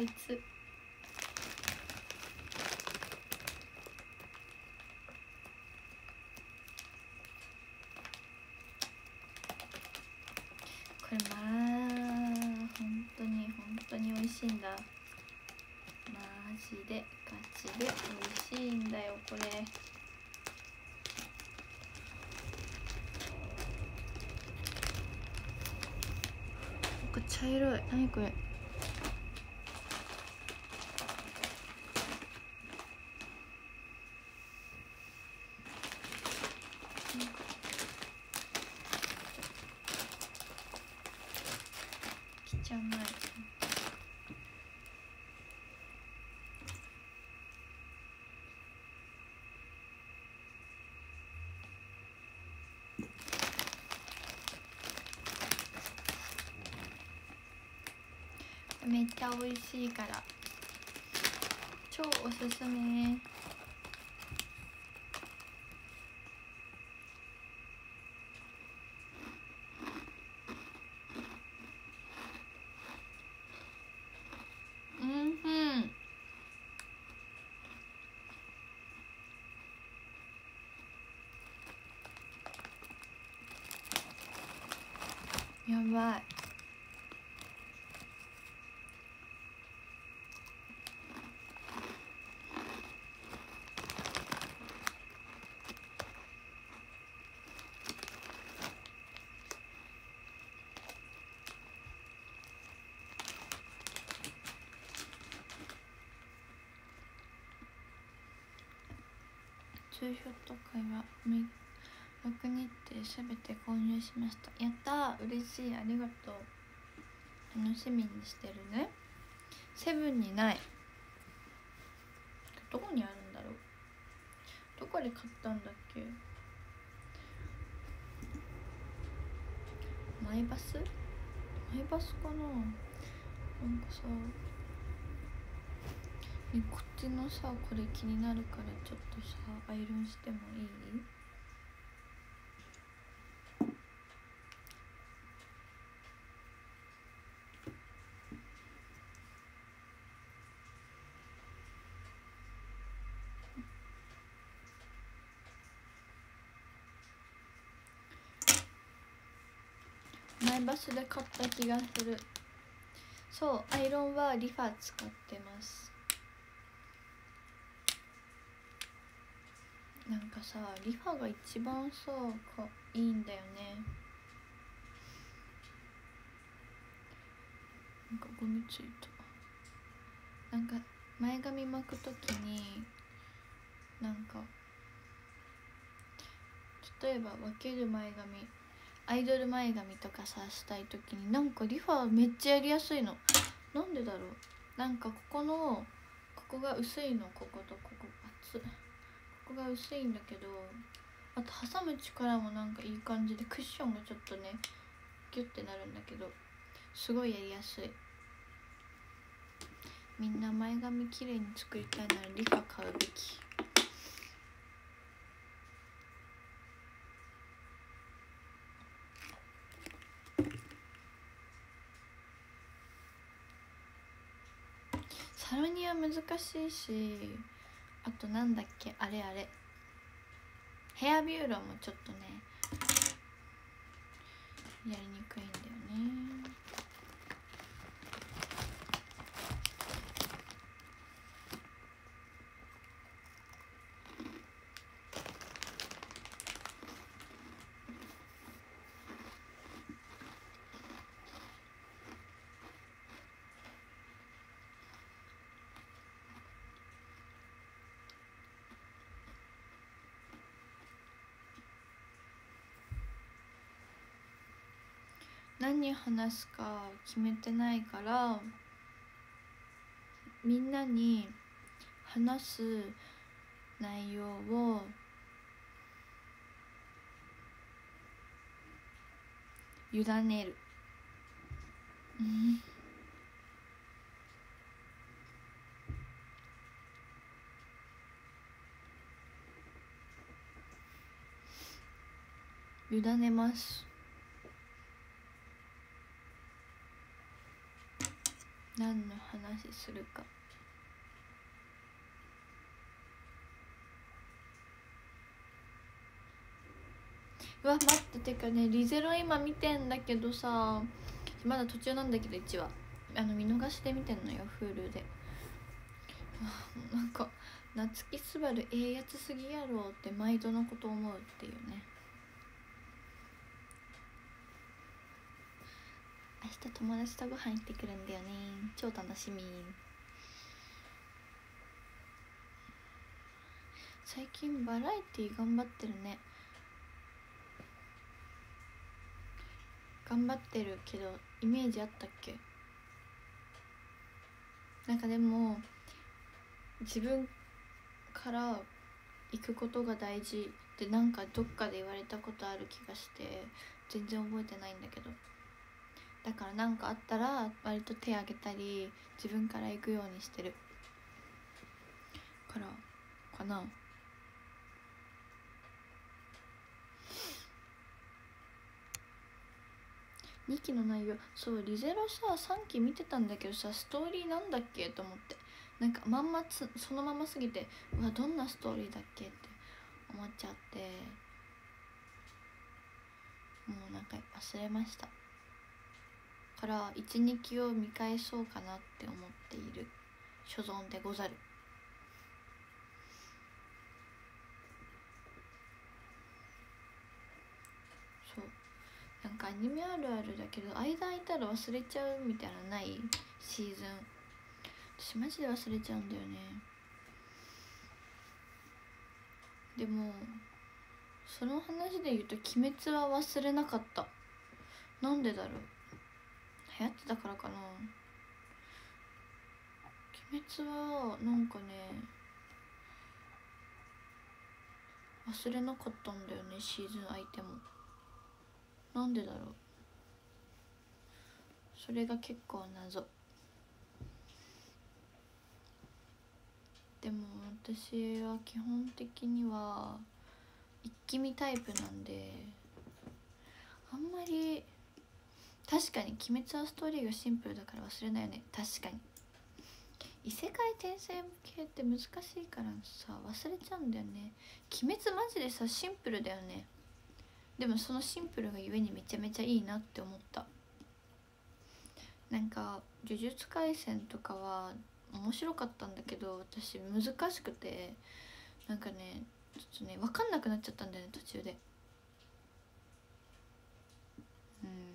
こいつ。これまあ本当に本当に美味しいんだ。マジでガチで美味しいんだよこれ。なんか茶色い。何これ汚いめっちゃ美味しいから。超おすすめ。うんふん。やばい。ツーショット会は6日程すべて購入しました。やったー。嬉しい。ありがとう。楽しみにしてるね。セブンにない。どこにあるんだろう。どこで買ったんだっけ。マイバス？マイバスかな。なんかさねこっちのさこれ気になるからちょっとさアイロンしてもいい？マイバスで買った気がする。そうアイロンはリファ使ってます。なんかさリファが一番さかいいんだよね。なんかゴミついた。なんか前髪巻くときになんか例えば分ける前髪アイドル前髪とかさしたい時になんかリファめっちゃやりやすいの。なんでだろう。なんかここのここが薄いのこことここ熱っが薄いんだけどあと挟む力もなんかいい感じでクッションがちょっとねギュッてなるんだけどすごいやりやすい。みんな前髪きれいに作りたいならリファ買うべき。サロニア難しいしあとなんだっけ？あれあれ。ヘアビューローもちょっとねやりにくいなだよね何話すか決めてないからみんなに話す内容を委ねる、委ねます。何の話するか。うわ待っててかねリゼロ今見てんだけどさまだ途中なんだけど1話。あの見逃しで見てんのよ Hulu で。なんか夏木すばるええやつすぎやろって毎度のこと思うっていうね。明日友達とご飯行ってくるんだよね。超楽しみ。最近バラエティ頑張ってるね。頑張ってるけどイメージあったっけ？なんかでも自分から行くことが大事ってなんかどっかで言われたことある気がして全然覚えてないんだけど。だから何かあったら割と手挙げたり自分から行くようにしてる。からかな。2期の内容。そうリゼロさ3期見てたんだけどさストーリーなんだっけと思って。なんかまんまつそのまますぎてうわどんなストーリーだっけって思っちゃって。もうなんか忘れました。から12期を見返そうかなって思っている。所存でござる。そう。なんかアニメあるあるだけど間空いたら忘れちゃうみたいなない？シーズン。私マジで忘れちゃうんだよね。でもその話で言うと「鬼滅」は忘れなかった。なんでだろう。流行ってたからかな。鬼滅はなんかね忘れなかったんだよねシーズン相手も。なんでだろう。それが結構謎。でも私は基本的には一気見タイプなんであんまり確かに「鬼滅」はストーリーがシンプルだから忘れないよね。確かに。異世界転生系って難しいからさ忘れちゃうんだよね。鬼滅マジでさシンプルだよね。でもそのシンプルがゆえにめちゃめちゃいいなって思った。なんか「呪術廻戦」とかは面白かったんだけど私難しくてなんかねちょっとね分かんなくなっちゃったんだよね途中で。うん。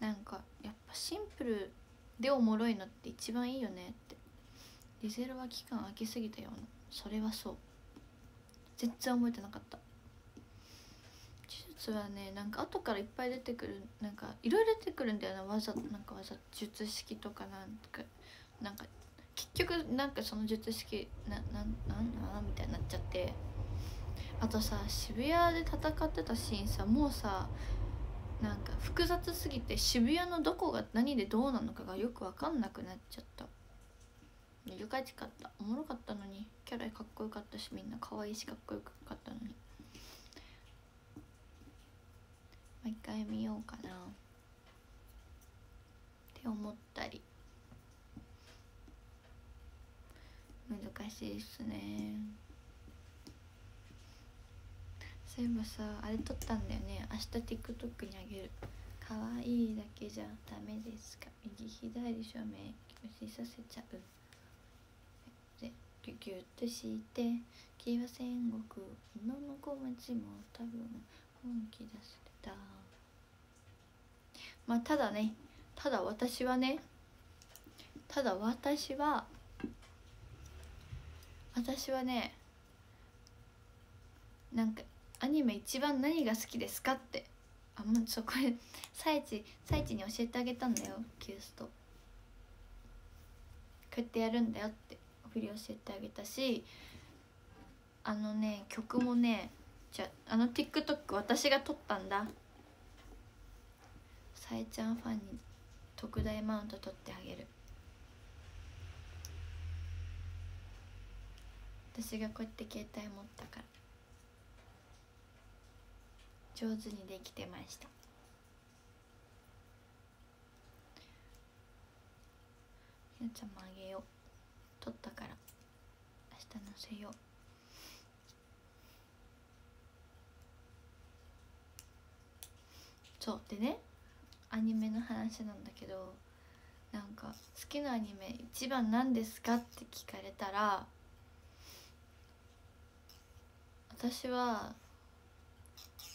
なんかやっぱシンプルでおもろいのって一番いいよねって。リゼロは期間空きすぎたような。それはそう。全然覚えてなかった。術はねなんか後からいっぱい出てくるなんかいろいろ出てくるんだよな。技なんか技術式とかなんか。なんか結局なんかその術式ななんなんなんみたいになっちゃって。あとさ渋谷で戦ってたシーンさもうさなんか複雑すぎて渋谷のどこが何でどうなのかがよく分かんなくなっちゃった。愉快かった。おもろかったのに。キャラかっこよかったしみんな可愛いしかっこよかったのに。もう一回見ようかな。って思ったり。難しいっすね。そういえばさあれ撮ったんだよね。明日 TikTok にあげる。可愛いだけじゃダメですか。右左正面無視させちゃう。でギュギュッとして。気は戦国野の小町も多分本気出してた。まあただねただ私はねただ私は私はねなんかアニメ一番何が好きですかって。あもうそこで最地最地に教えてあげたんだよ。キュースト。こうやってやるんだよって。振り教えてあげたし。あのね曲もねじゃあの TikTok 私が撮ったんだ。さえちゃんファンに特大マウント取ってあげる。私がこうやって携帯持ったから。上手にできてました。ひなちゃんもあげよう。撮ったから。明日載せよう。そう。でねアニメの話なんだけどなんか好きなアニメ一番何ですかって聞かれたら私は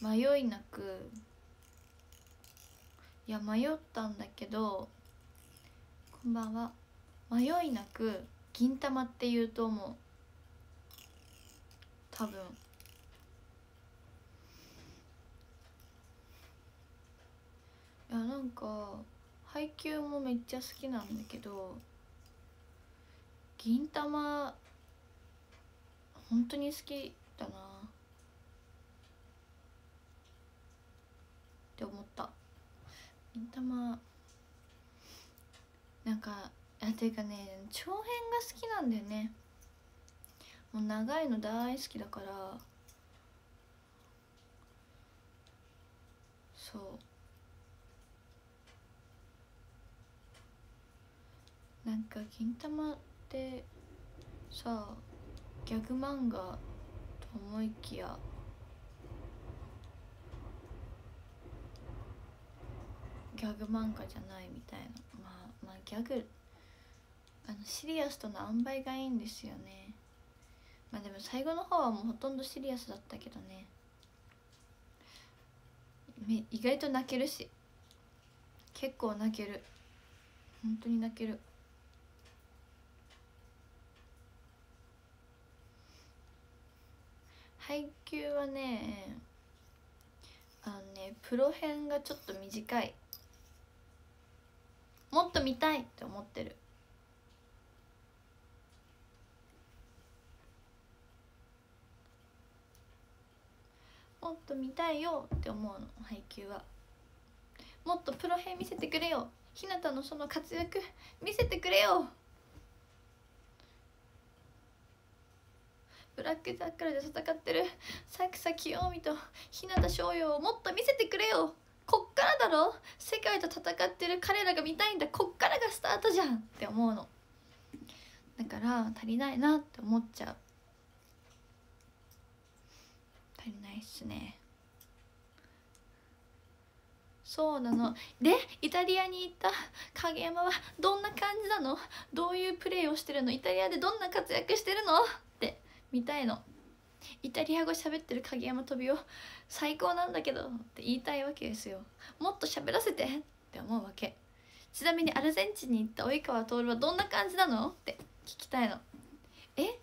迷いなくいや迷ったんだけどこんばんは。迷いなく銀玉って言うと思う。多分。いやなんか配給もめっちゃ好きなんだけど銀玉本当に好きだな。って思った。銀玉なんかあていうかね長編が好きなんだよね。もう長いの大好きだから。そう。なんか銀玉ってさギャグ漫画と思いきやギャグ漫画じゃないみたいな。まあまあギャグあのシリアスとの塩梅がいいんですよね。まあでも最後の方はもうほとんどシリアスだったけどね。め意外と泣けるし。結構泣ける。本当に泣ける。配給はねあのねプロ編がちょっと短い。もっと見たいって思ってる。もっと見たいよって思うの配給は。もっとプロ編見せてくれよ。日向のその活躍見せてくれよ。ブラックジャッカルで戦ってる。佐草清美と日向翔陽をもっと見せてくれよ。こっからだろ？世界と戦ってる彼らが見たいんだ。こっからがスタートじゃんって思うの。だから足りないなって思っちゃう。足りないっすね。そうなの。でイタリアに行った影山はどんな感じなの？どういうプレーをしてるの？イタリアでどんな活躍してるの？って見たいの。イタリア語喋ってる影山飛びを最高なんだけどって言いたいわけですよ。もっと喋らせてって思うわけ。ちなみにアルゼンチンに行った及川徹はどんな感じなの？って聞きたいの。え？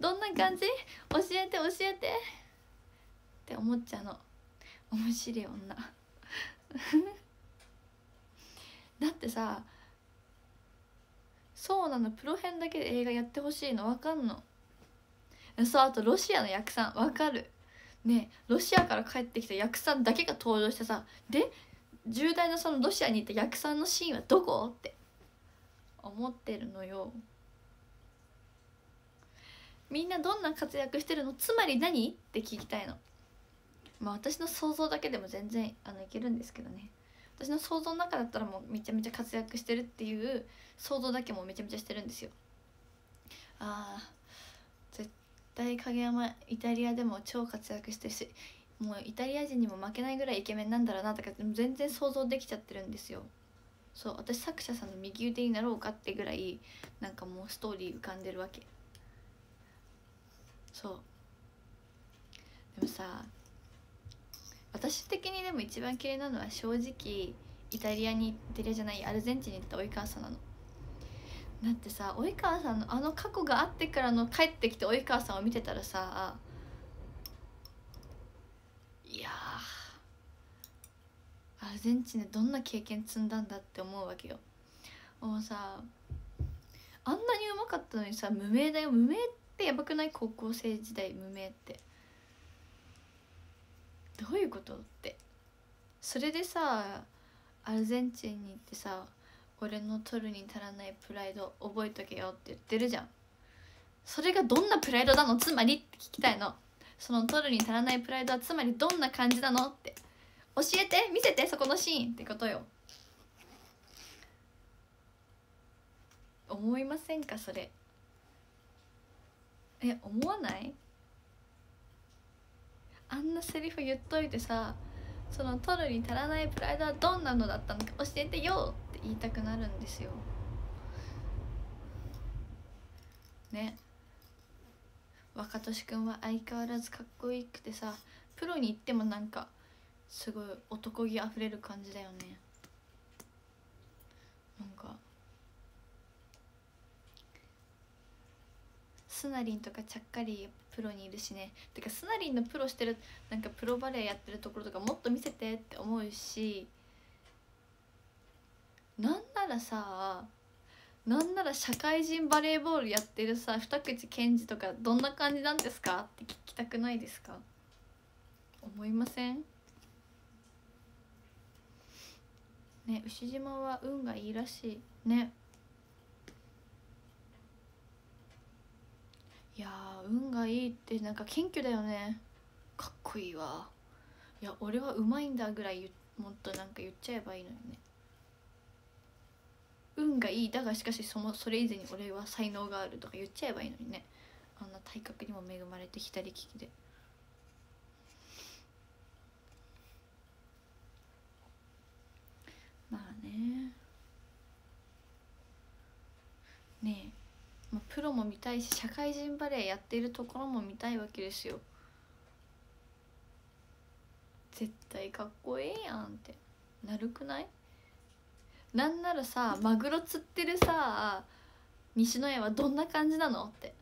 どんな感じ？教えて教えて。って思っちゃうの。面白い女。だってさそうなの。プロ編だけで映画やってほしいの。分かんの。そうあとロシアの役さん分かる。ねロシアから帰ってきた役さんだけが登場してさで重大なそのロシアに行った役さんのシーンはどこ？って思ってるのよ。みんなどんな活躍してるの？つまり何？って聞きたいの。まあ私の想像だけでも全然あのいけるんですけどね。私の想像の中だったらもうめちゃめちゃ活躍してるっていう想像だけもめちゃめちゃしてるんですよ。ああ絶対影山イタリアでも超活躍してるしもうイタリア人にも負けないぐらいイケメンなんだろうなとか全然想像できちゃってるんですよ。そう私作者さんの右腕になろうかってぐらいなんかもうストーリー浮かんでるわけ。そう。でもさ私的にでも一番綺麗なのは正直イタリアにイタリアじゃないアルゼンチンに行った及川さんなの。だってさ及川さんのあの過去があってからの帰ってきて及川さんを見てたらさいやアルゼンチンでどんな経験積んだんだって思うわけよ。もうさあんなにうまかったのにさ無名だよ。無名ってやばくない？高校生時代無名って。どういうことって。それでさアルゼンチンに行ってさ俺の取るに足らないプライド覚えとけよって言ってるじゃん。それがどんなプライドなの？つまりって聞きたいの。その取るに足らないプライドはつまりどんな感じなの？って。教えて見せてそこのシーンってことよ。思いませんか？それ。え思わない？あんなセリフ言っといてさその取るに足らないプライドはどんなのだったのか教えてよ。言いたくなるんですよ。ね。若俊くんは相変わらずかっこよくてさプロに行ってもなんかすごい男気あふれる感じだよね。なんか。スナリンとかちゃっかりプロにいるしね。てかスナリンのプロしてるなんかプロバレーやってるところとかもっと見せてって思うしなんならさなんなら社会人バレーボールやってるさ二口賢治とかどんな感じなんですか？って聞きたくないですか？思いません？ね牛島は運がいいらしい。ね。いや運がいいってなんか謙虚だよね。かっこいいわ。いや俺はうまいんだぐらいもっとなんか言っちゃえばいいのにね。運がいいだがしかしそのそれ以前に俺は才能があるとか言っちゃえばいいのにね。あんな体格にも恵まれて左利きで。まあね。ねえ。まあ、プロも見たいし社会人バレーやってるところも見たいわけですよ。絶対かっこいいやんって。なるくない？なんならさマグロ釣ってるさ西野屋はどんな感じなのって。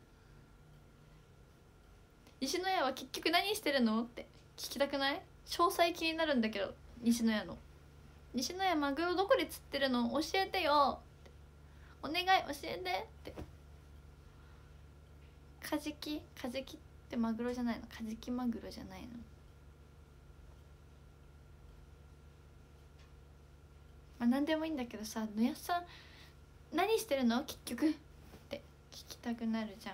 西野屋は結局何してるのって。聞きたくない？詳細気になるんだけど西野屋の。西野屋マグロどこで釣ってるの？教えてよ。お願い教えて。って。カジキ？カジキってマグロじゃないの？カジキマグロじゃないの？まあ何でもいいんだけどさ野谷さん何してるの？結局。って聞きたくなるじゃ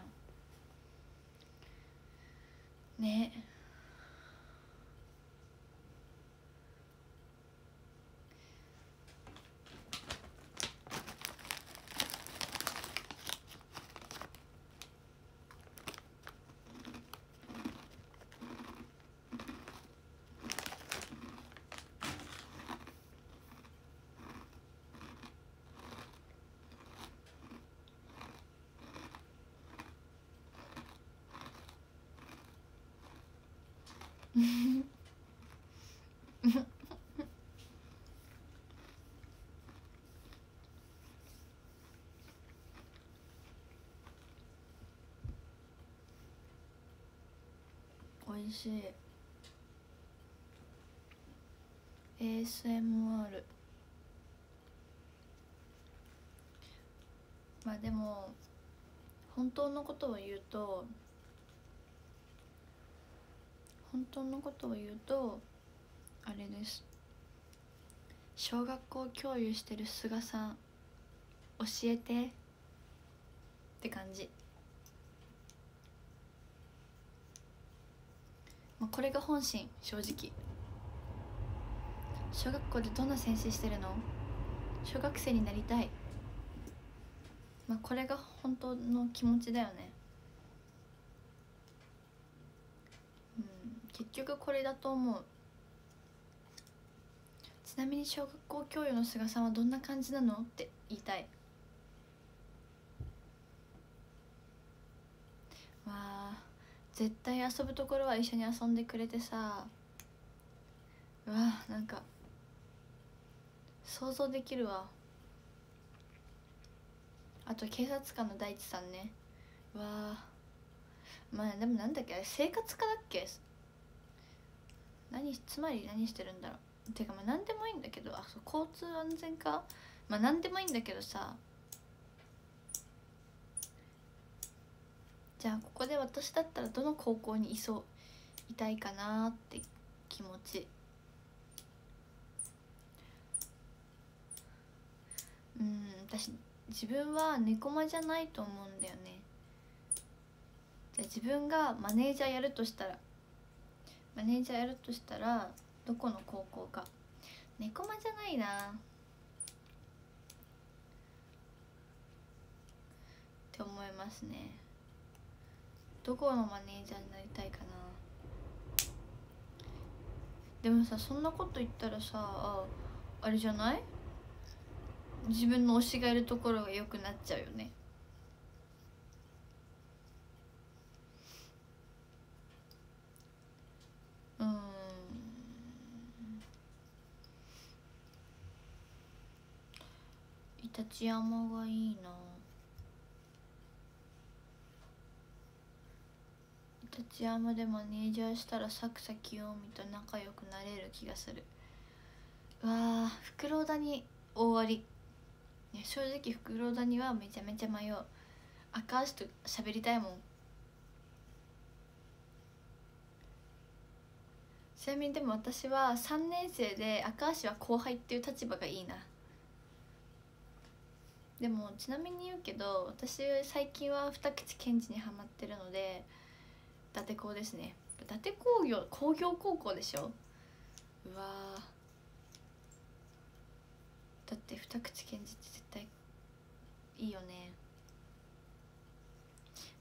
ん。ね。えしい ASMR まあでも本当のことを言うと本当のことを言うとあれです。小学校教諭してる菅さん教えて。って感じ、まあ、これが本心正直。小学校でどんな先生してるの？小学生になりたい。まあこれが本当の気持ちだよね。うん結局これだと思う。ちなみに小学校教諭の菅さんはどんな感じなの？って言いたい。まあ。絶対遊ぶところは一緒に遊んでくれてさうわなんか想像できるわ。あと警察官の大地さんね。うわまあでもなんだっけ生活科だっけ？何つまり何してるんだろう。てかまあ何でもいいんだけどあそう交通安全課？まあ何でもいいんだけどさじゃあここで私だったらどの高校にいそういたいかなって気持ち。うん私自分は猫間じゃないと思うんだよね。じゃあ自分がマネージャーやるとしたらマネージャーやるとしたらどこの高校か。猫間じゃないな。って思いますね。どこのマネージャーになりたいかな。でもさそんなこと言ったらさああれじゃない？自分の推しがいるところが良くなっちゃうよね。うん。イタチ山がいいな。イタチ山でマネージャーしたらサクサ清美と仲良くなれる気がする。うわー袋谷大あり。ね正直袋谷はめちゃめちゃ迷う。赤足と喋りたいもん。ちなみにでも私は3年生で赤足は後輩っていう立場がいいな。でもちなみに言うけど私最近は二口検事にハマってるので伊達工ですね。伊達工業工業高校でしょ？うわだって二口検事って絶対いいよね。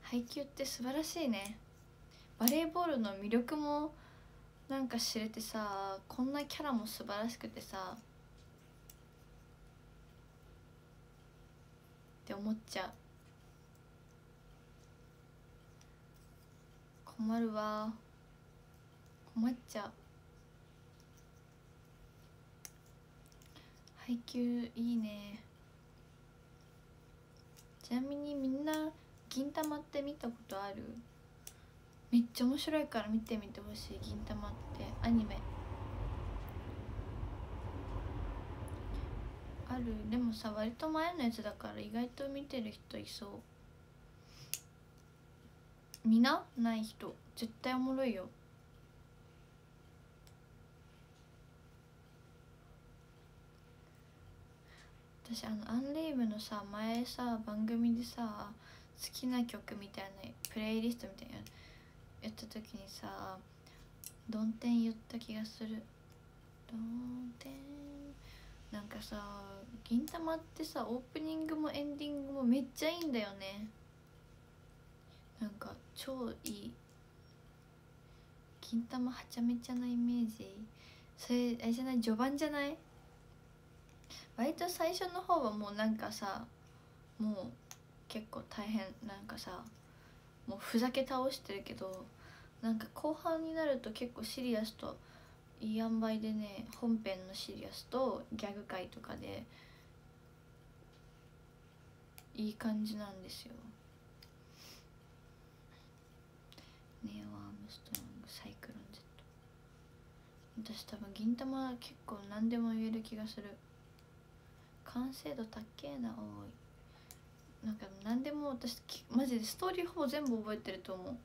配球って素晴らしいね。バレーボールの魅力もなんか知れてさこんなキャラも素晴らしくてさって思っちゃう。困るわ。困っちゃう。配給いいね。ちなみにみんな銀玉って見たことある？めっちゃ面白いから見てみてほしい。銀玉って。アニメ。ある。でもさ割と前のやつだから意外と見てる人いそう。みなない人絶対おもろいよ。私あのアンレイムのさ前さ番組でさ好きな曲みたいなプレイリストみたいなやった時にさ「ドンテン」言った気がする「ドンテン」なんかさ銀玉ってさオープニングもエンディングもめっちゃいいんだよね。なんか超いい銀玉はちゃめちゃなイメージ。それあれじゃない？序盤じゃない？割と最初の方はもうなんかさもう結構大変。なんかさもうふざけ倒してるけどなんか後半になると結構シリアスといい塩梅でね本編のシリアスとギャグ界とかでいい感じなんですよ。ネオ・アームストロングサイクロン Z 私多分銀玉結構何でも言える気がする。完成度高えなおい。なんか何でも私マジでストーリーほぼ全部覚えてると思う。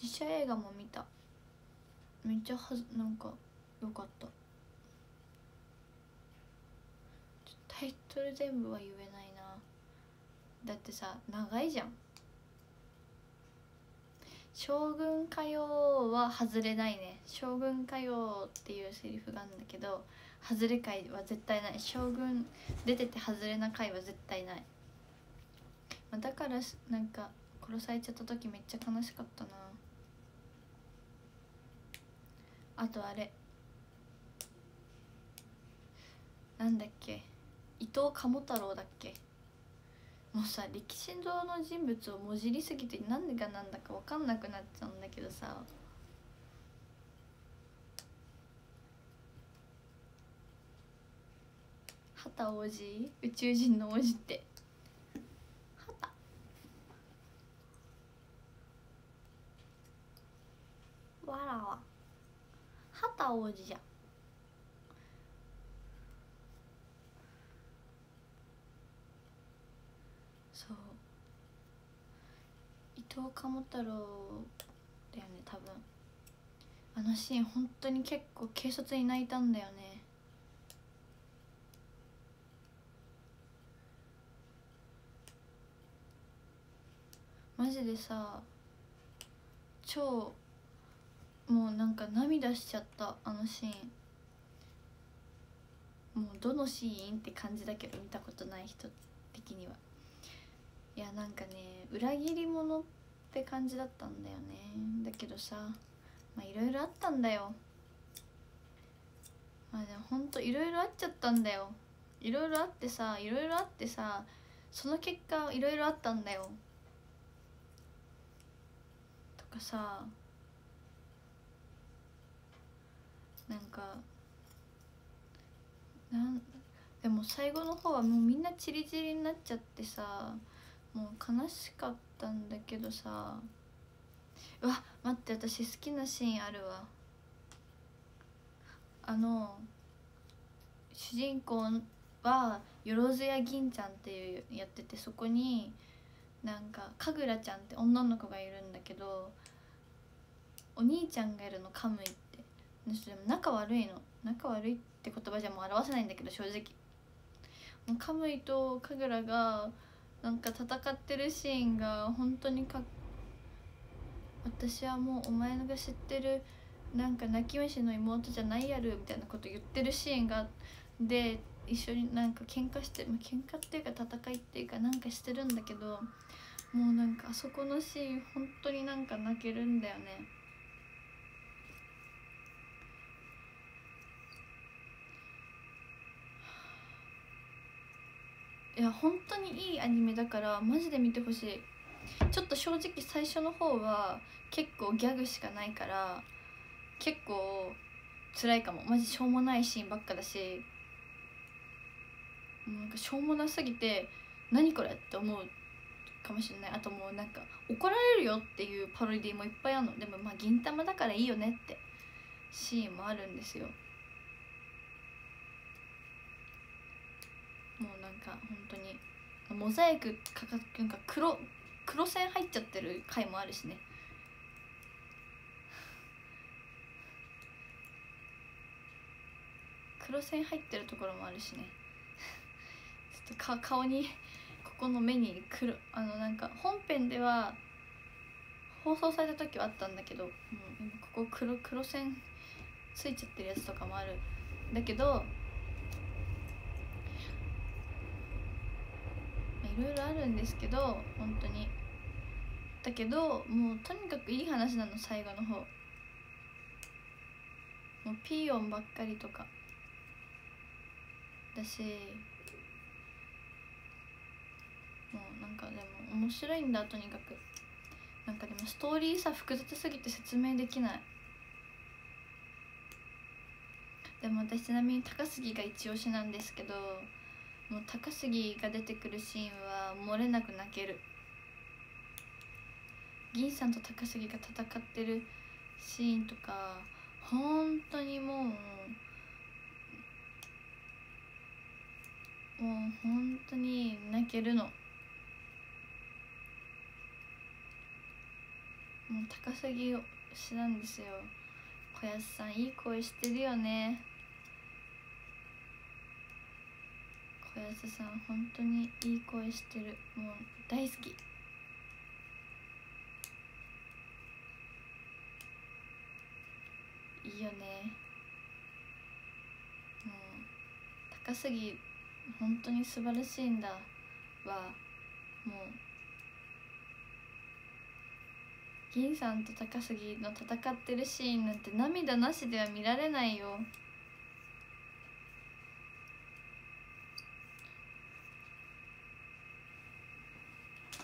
実写映画も見た。めっちゃはずなんかよかった。タイトル全部は言えないな。だってさ長いじゃん。将軍歌謡は外れないね。将軍歌謡っていうセリフがあるんだけど外れ回は絶対ない。将軍出てて外れな回は絶対ない、だからなんか殺されちゃった時めっちゃ悲しかったな。あとあれ。なんだっけ。伊藤鴨太郎だっけ。もうさ歴史上の人物をもじりすぎて何が何だか分かんなくなっちゃうんだけどさ。畑王子？宇宙人の王子って。畑わらわ。畑王子じゃそう伊藤鴨太郎だよね多分。あのシーン本当に結構警察に泣いたんだよね。マジでさ超もうなんか涙しちゃったあのシーン。もうどのシーンって感じだけど見たことない人的には。いやなんかね裏切り者って感じだったんだよね。だけどさまあいろいろあったんだよ。まあでもほんといろいろあっちゃったんだよ。いろいろあってさいろいろあってさその結果いろいろあったんだよ。とかさなんかなんでも最後の方はもうみんなチリチリになっちゃってさもう悲しかったんだけどさ。うわ待って私好きなシーンあるわ。あの主人公はよろずや銀ちゃんっていうやっててそこになんか神楽ちゃんって女の子がいるんだけどお兄ちゃんがいるのカムイって。でも仲悪いの。仲悪いって言葉じゃもう表せないんだけど正直。カムイと神楽がなんか戦ってるシーンが本当にか私はもうお前のが知ってるなんか泣き虫の妹じゃないやるみたいなこと言ってるシーンがで一緒になんか喧嘩してまあ喧嘩っていうか戦いっていうかなんかしてるんだけどもうなんかあそこのシーン本当になんか泣けるんだよね。いや本当にいいアニメだからマジで見てほしい。ちょっと正直最初の方は結構ギャグしかないから結構辛いかも。マジしょうもないシーンばっかだしなんかしょうもなすぎて何これって思うかもしれない。あともうなんか怒られるよっていうパロディもいっぱいあるの。でもまあ銀玉だからいいよねってシーンもあるんですよ。もうなんか本当にモザイクかかなんか黒黒線入っちゃってる回もあるしね。黒線入ってるところもあるしね。ちょっとか顔にここの目に黒あのなんか本編では放送された時はあったんだけどもう今ここ黒黒線ついちゃってるやつとかもある。だけどいろいろあるんですけど本当に。だけどもうとにかくいい話なの最後の方。もうピーヨンばっかりとか。だしもうなんかでも面白いんだとにかく。なんかでもストーリーさ複雑すぎて説明できない。でも私ちなみに高杉が一押しなんですけどもう高杉が出てくるシーンは漏れなく泣ける。銀さんと高杉が戦ってるシーンとか本当にもうもう本当に泣けるの。もう高杉推しなんですよ。小安さんいい声してるよね。小安さん本当にいい声してる。もう大好き。いいよね。もう高杉本当に素晴らしいんだはもう銀さんと高杉の戦ってるシーンなんて涙なしでは見られないよ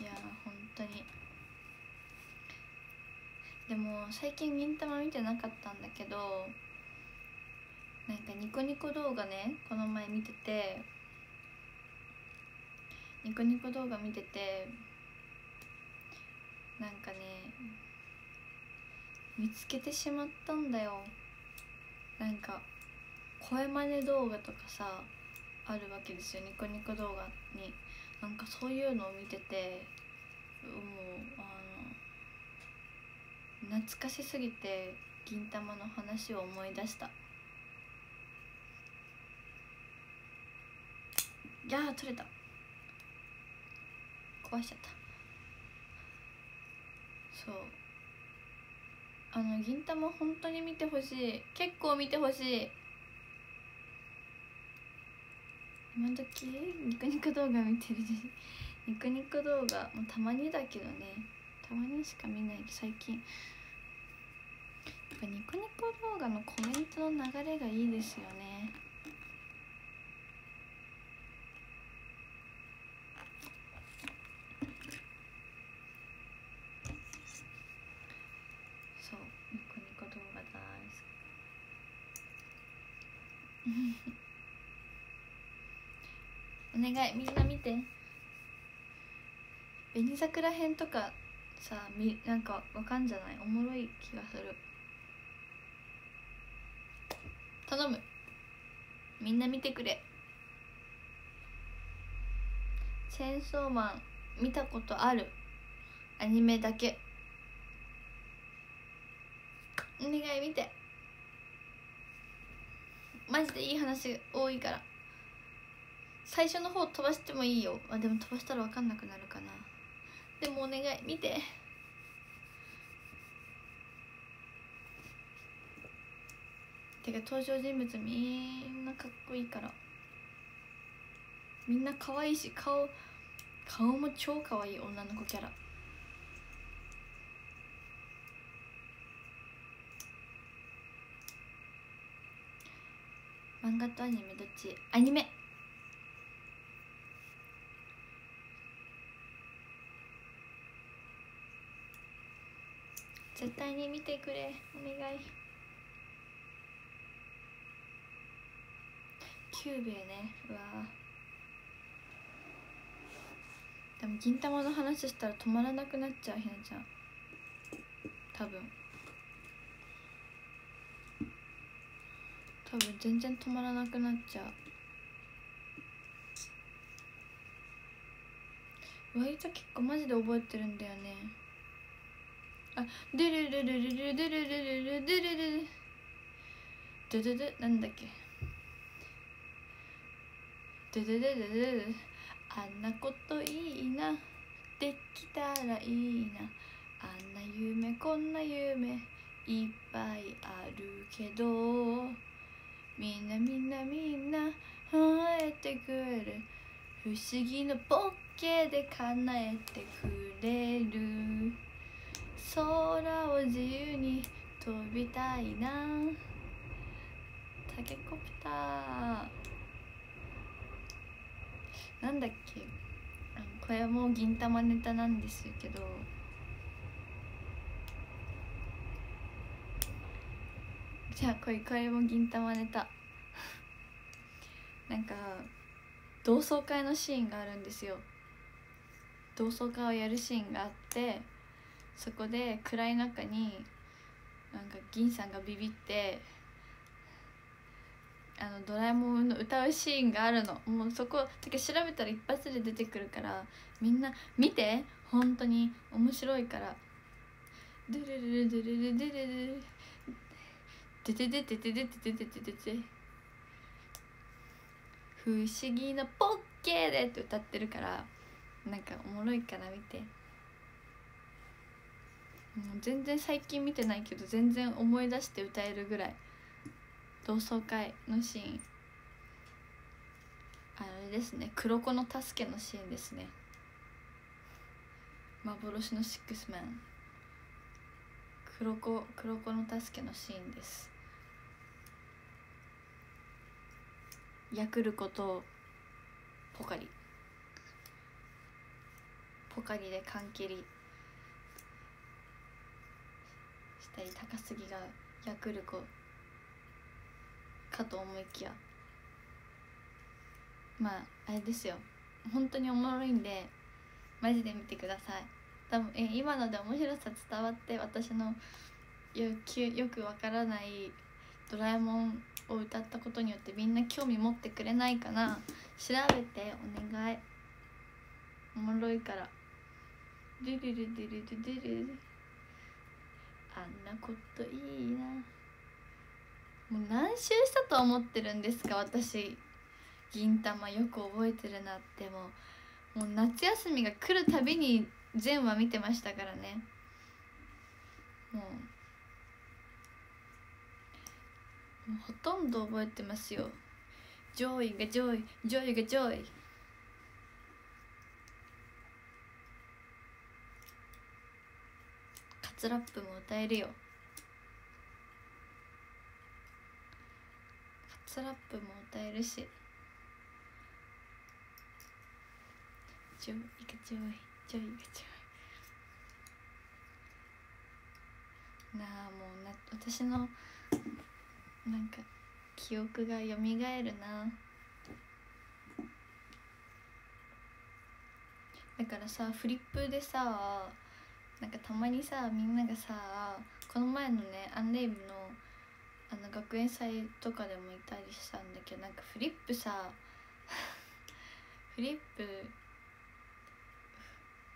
いや本当に。でも最近銀玉見てなかったんだけどなんかニコニコ動画ねこの前見てて。ニコニコ動画見ててなんかね見つけてしまったんだよ。なんか声真似動画とかさあるわけですよニコニコ動画に。なんかそういうのを見てて。あの懐かしすぎて銀玉の話を思い出した。いやー取れた。壊しちゃった。そう。あの銀玉本当に見てほしい。結構見てほしい。今時ニコニコ動画見てるし。ニコニコ動画もたまにだけどね。たまにしか見ない最近。やっぱニコニコ動画のコメントの流れがいいですよね。そう。ニコニコ動画大好きお願い。みんな見て。紅桜編とかさみなんかわかんじゃない？おもろい気がする。頼む。みんな見てくれ。チェンソーマン見たことある。アニメだけ。お願い見て。マジでいい話多いから。最初の方飛ばしてもいいよ。あでも飛ばしたら分かんなくなるかな。でもお願い。見て。てか登場人物みんなかっこいいから。みんな可愛いし顔顔も超可愛い女の子キャラ。漫画とアニメどっち？アニメ。絶対に見てくれ。お願い。キューベイね。うわでも銀魂の話したら止まらなくなっちゃうひなちゃん。多分。多分全然止まらなくなっちゃう。割と結構マジで覚えてるんだよね。あでるるるるるるるるるるでるるるドドドなんだっけドるるるるるあんなこといいなできたらいいなあんな夢こんな夢いっぱいあるけどみんなみんなみんな生えてくる不思議のポッケで叶えてくれる空を自由に飛びたいな。タケコプター。なんだっけ？これも銀玉ネタなんですけど。じゃあこれこれも銀玉ネタ。なんか同窓会のシーンがあるんですよ。同窓会をやるシーンがあって。そこで暗い中になんか銀さんがビビってあのドラえもんの歌うシーンがあるのもうそこだけ調べたら一発で出てくるからみんな見て本当に面白いからドゥルルルドゥルルドゥルルデデデデデデデデデデデデ不思議なポッケーでって歌ってるからなんかおもろいから見て。もう全然最近見てないけど全然思い出して歌えるぐらい同窓会のシーン。あれですね。黒子の助けのシーンですね。幻のシックスマン。黒子黒子の助けのシーンです。ヤクルコとポカリ。ポカリで缶蹴りしたり高杉がヤクルコかと思いきやまああれですよ本当におもろいんでマジで見てください。多分え今ので面白さ伝わって私のよよくわからないドラえもんを歌ったことによってみんな興味持ってくれないかな。調べてお願い。おもろいから。ドゥルルドゥルドゥルルあんなこといいな。もう何周したと思ってるんですか？私銀玉よく覚えてるなって。もうもう夏休みが来るたびに全話見てましたからね。もうもうほとんど覚えてますよ。上位が上位上位が上位。カツラップも歌えるよ。カツラップも歌えるし。上位が上位上位が上位なあもうな私のなんか記憶がよみがえるな。だからさフリップでさなんかたまにさみんながさこの前のねアンレイブのあの学園祭とかでもいたりしたんだけどなんかフリップさ フリップ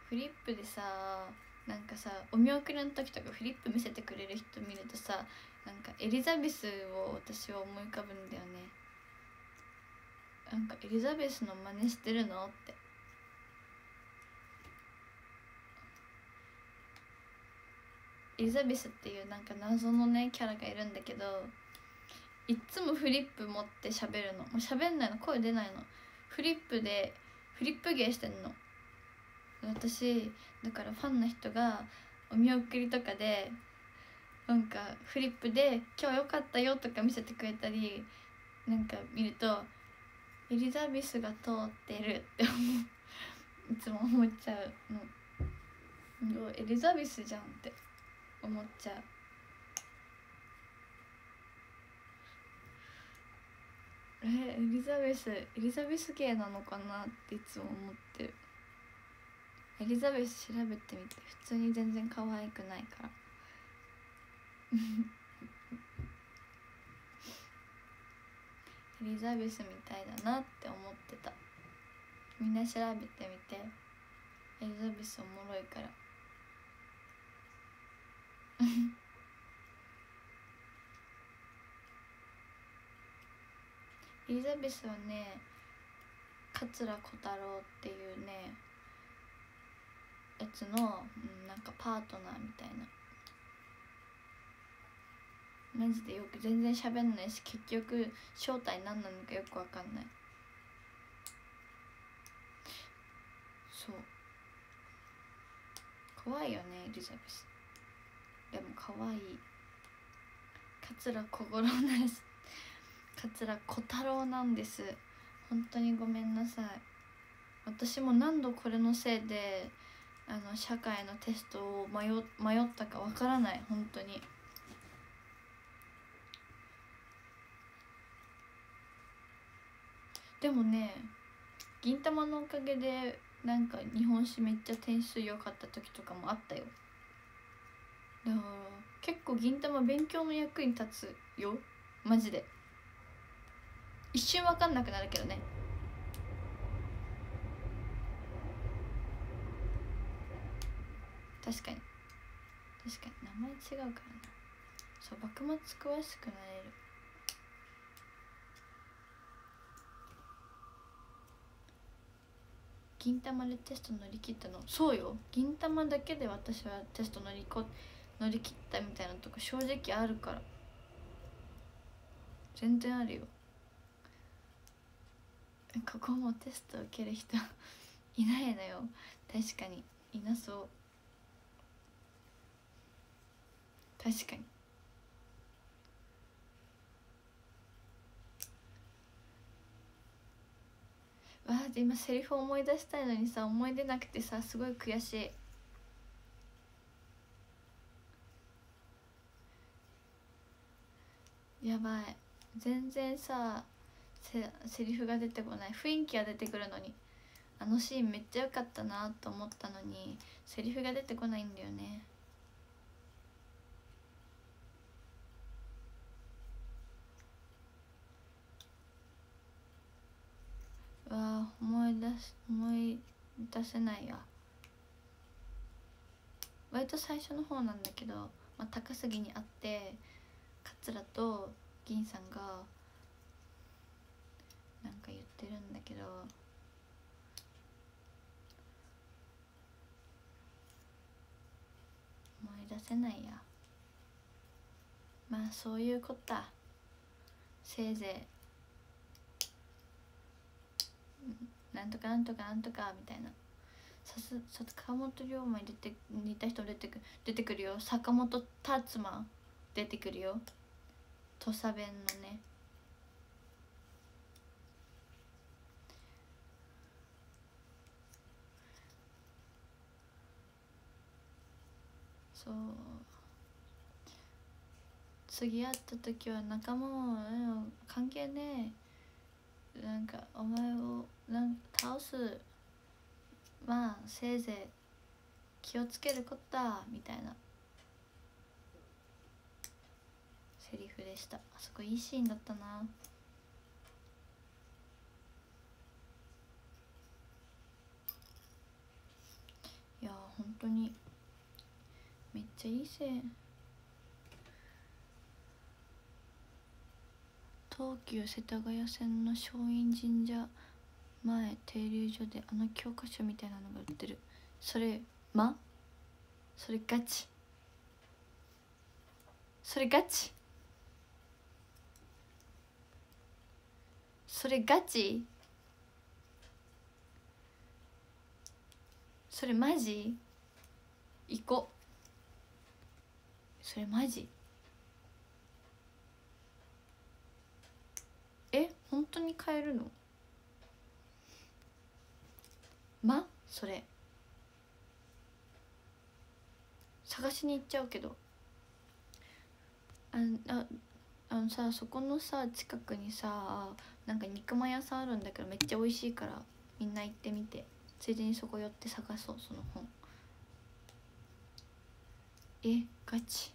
フリップでさなんかさお見送りの時とかフリップ見せてくれる人見るとさなんかエリザベスを私は思い浮かぶんだよね。なんかエリザベスの真似してるのって。エリザベスっていうなんか謎のねキャラがいるんだけどいっつもフリップ持って喋るの。もう喋んないの。声出ないの。フリップでフリップ芸してんの。私だからファンの人がお見送りとかでなんかフリップで「今日よかったよ」とか見せてくれたりなんか見るとエリザベスが通ってるって思う。いつも思っちゃうの。エリザベスじゃんって。思っちゃう。えエリザベスエリザベス系なのかなっていつも思ってる。エリザベス調べてみて普通に全然可愛くないから。エリザベスみたいだなって思ってた。みんな調べてみて。エリザベスおもろいから。エリザベスはね桂小太郎っていうねやつの、うん、なんかパートナーみたいな。マジでよく全然喋んないし結局正体何なのかよく分かんない。そう。怖いよねエリザベス。でも可愛い。桂小五郎なんです。桂小太郎なんです。本当にごめんなさい。私も何度これのせいであの社会のテストを迷迷ったかわからない。本当に。でもね銀玉のおかげでなんか日本史めっちゃ点数良かった時とかもあったよ。だから結構銀玉勉強の役に立つよ。マジで。一瞬分かんなくなるけどね。確かに。確かに。名前違うからな。そう幕末詳しくなれる。銀玉でテスト乗り切ったの。そうよ。銀玉だけで私はテスト乗りこ乗り切ったみたいなとこ正直あるから。全然あるよ。ここもテスト受ける人 いないのよ。確かに。いなそう。確かに。わあ今セリフ思い出したいのにさ思い出なくてさすごい悔しい。やばい。全然させセリフが出てこない。雰囲気は出てくるのに。あのシーンめっちゃ良かったなと思ったのにセリフが出てこないんだよね。うわ思い出す思い出せないや割と最初の方なんだけど、まあ、高杉に会って桂と銀さんがなんか言ってるんだけど思い出せないや。まあそういうことだせいぜい。なんとかなんとかなんとかみたいな。さす坂本龍馬に出て似た人出てく出てくるよ。坂本達馬出てくるよ。土佐弁のね。そう。次会った時は仲間も関係ねえ。なんかお前をなん倒す。まあせいぜい気をつけることだ。みたいな。セリフでした。あそこいいシーンだったな。いや本当にめっちゃいい線東急世田谷線の松陰神社前停留所であの教科書みたいなのが売ってる。それま？それガチ？それガチ？それガチ？それマジ？行こそれマジ？え本当に買えるの？ま？それ。探しに行っちゃうけど。あああのさそこのさ近くにさなんか肉まん屋さんあるんだけどめっちゃ美味しいからみんな行ってみて。ついでにそこ寄って探そうその本。えガチ。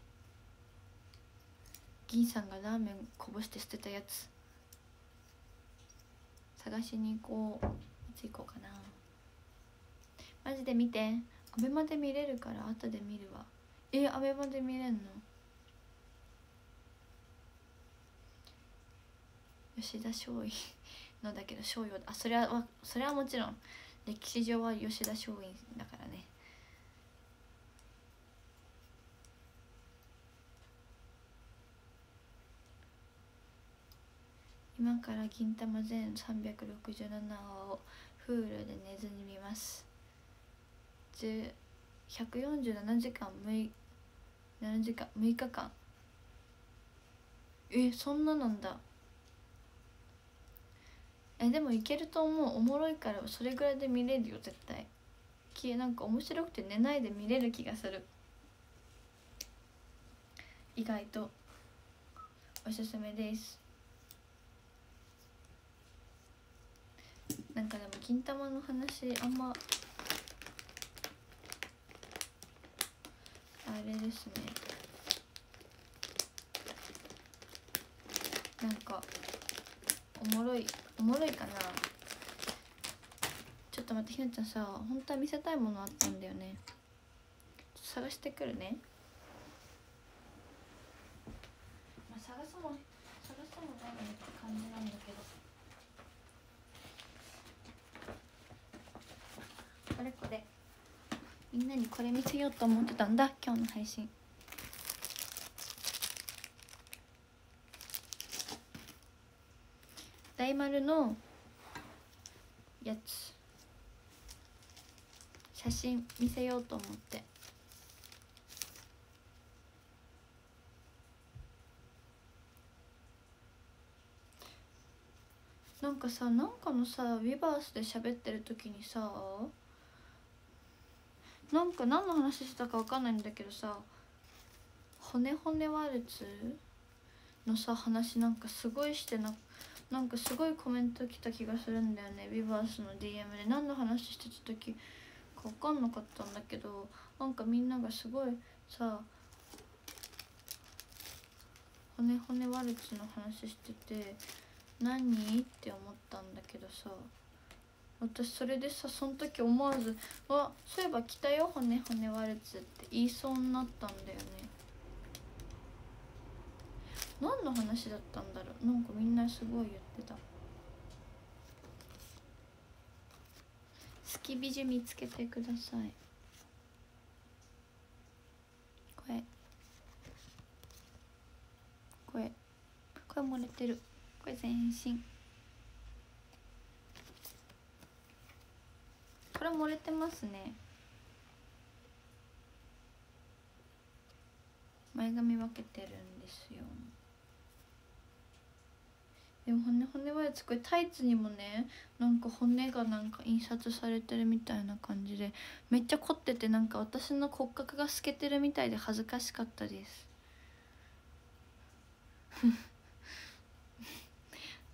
銀さんがラーメンこぼして捨てたやつ。探しに行こう。いつ行こうかな。マジで見て。アベマで見れるから後で見るわ。えアベマで見れんの？吉田松陰のだけど松陽 あそれはそれはもちろん歴史上は吉田松陰だからね。今から銀玉全367話を Hulu で寝ずに見ます。147時間6 7時間6日間。えそんななんだ。えでもいけると思う。おもろいからそれぐらいで見れるよ。絶対。きなんか面白くて寝ないで見れる気がする。意外と。おすすめです。なんかでも金玉の話あんまあれですね。なんかおもろい。おもろいかな。ちょっと待ってひなちゃんさ本当は見せたいものあったんだよね。探してくるね。まあ探すも探すもないって感じなんだけど。これこれ。みんなにこれ見せようと思ってたんだ今日の配信。大丸のやつ。写真見せようと思って。なんかさなんかのさウィバースで喋ってる時にさなんか何の話してたか分かんないんだけどさ骨骨ワルツのさ話なんかすごいしてななんかすごいコメント来た気がするんだよね。ビバースの DM で。何の話してた時か分かんなかったんだけどなんかみんながすごいさ骨骨ワルツの話してて何？って思ったんだけどさ私それでさその時思わず「わそういえば来たよ骨骨ワルツ」って言いそうになったんだよね。何の話だったんだろう。なんかみんなすごい言ってた。好き美女見つけてください。これこれこれ漏れてる。これ全身。これ漏れてますね。前髪分けてるんですよ。でも骨骨はやつこれタイツにもねなんか骨がなんか印刷されてるみたいな感じでめっちゃ凝っててなんか私の骨格が透けてるみたいで恥ずかしかったです。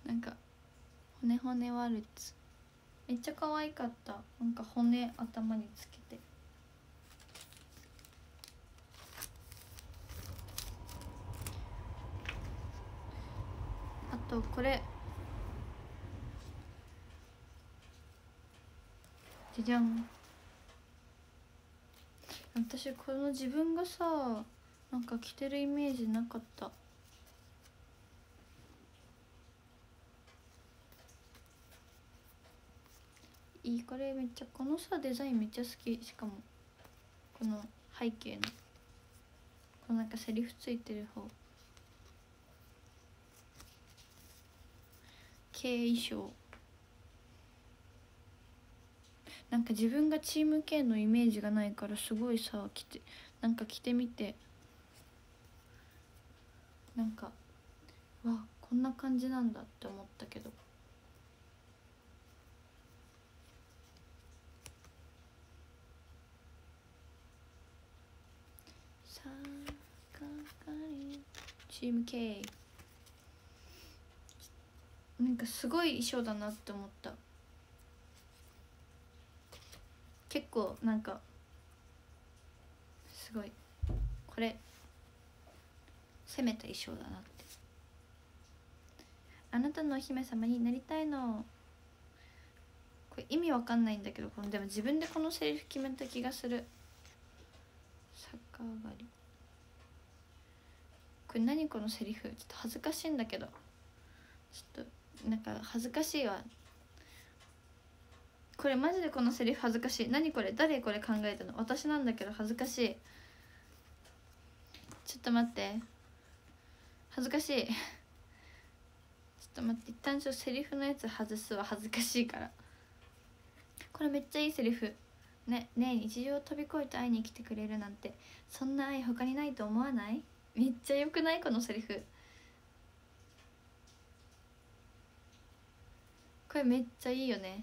なんか骨骨ワルツめっちゃ可愛かった。なんか骨頭につけてあとこれ。じゃじゃん。私この自分がさなんか着てるイメージなかった。いいこれめっちゃこのさデザインめっちゃ好き。しかもこの背景の。このなんかセリフついてる方。系衣装なんか自分がチーム系のイメージがないからすごいさ着てなんか着てみて。なんかわこんな感じなんだって思ったけど。さあかかりチーム K なんかすごい衣装だなって思った。結構なんかすごい。これ攻めた衣装だなって。あなたのお姫様になりたいの。これ意味わかんないんだけどこのでも自分でこのセリフ決めた気がする。逆上がり。これ何このセリフ？ちょっと恥ずかしいんだけど。ちょっとなんか恥ずかしいわ。これマジでこのセリフ恥ずかしい。何これ？誰これ考えたの？私なんだけど恥ずかしい。ちょっと待って。恥ずかしい。ちょっと待って。一旦ちょっとセリフのやつ外すわ。恥ずかしいから。これめっちゃいいセリフ。ねねえ日常を飛び越えて会いに来てくれるなんて。そんな愛他にないと思わない？めっちゃよくない？このセリフ。これめっちゃいいよね。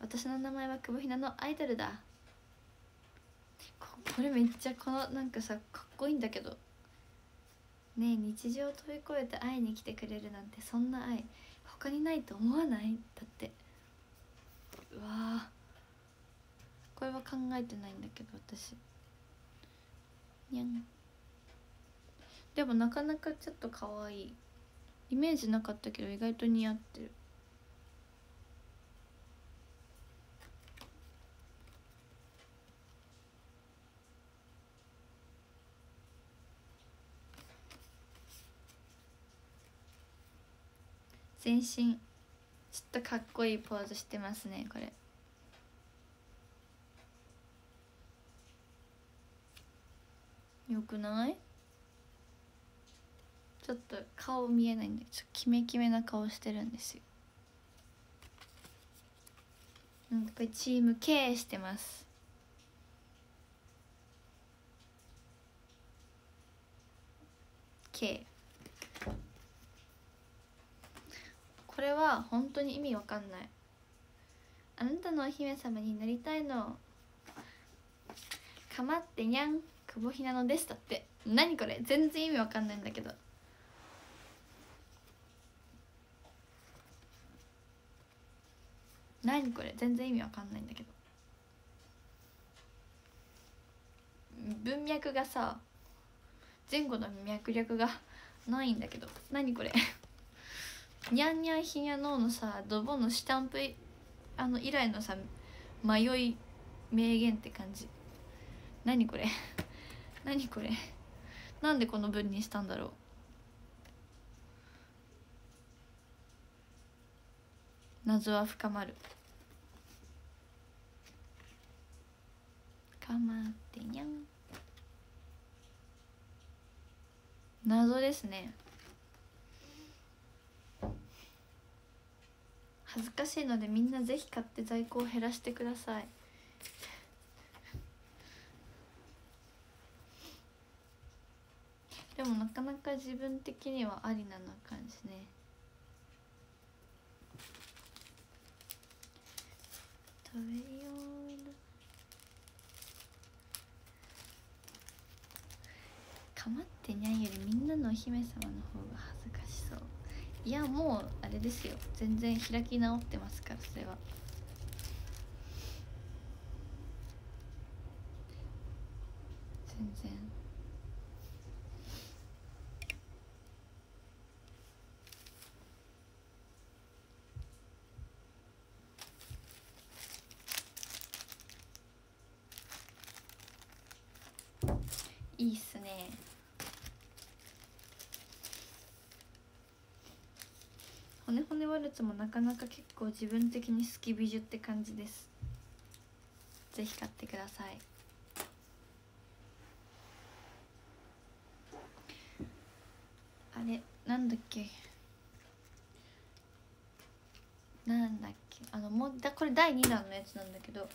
私の名前は久保ひなのアイドルだ。これめっちゃこのなんかさかっこいいんだけど。ねえ日常を飛び越えて会いに来てくれるなんてそんな愛。他にないと思わない？だって。うわこれは考えてないんだけど私。にゃん。でもなかなかちょっと可愛い。イメージなかったけど意外と似合ってる。全身ちょっとかっこいいポーズしてますねこれ。よくない？ちょっと顔見えないんでちょっとキメキメな顔してるんですよ。うんこれチーム K してます。K これは本当に意味わかんない。あなたのお姫様になりたいの。かまってにゃん久保ひなのですだって。何これ？全然意味わかんないんだけど。何これ？全然意味わかんないんだけど。文脈がさ前後の脈略がないんだけど。何これ？にゃんにゃんひにゃののさドボンのスタンプあの以来のさ迷い名言って感じ。何これ？何これ？なんでこの文にしたんだろう？謎は深まる。かまってにゃん謎ですね。恥ずかしいのでみんなぜひ買って在庫を減らしてください。でもなかなか自分的にはありなの感じね。食べようかまってにゃんよりみんなのお姫様の方が恥ずかしそう。いやもうあれですよ。全然開き直ってますからそれは。全然いいっすね骨骨ワルツもなかなか結構自分的に好き美女って感じです。ぜひ買ってください。あれなんだっけ？なんだっけ？あのもうだこれ第2弾のやつなんだけど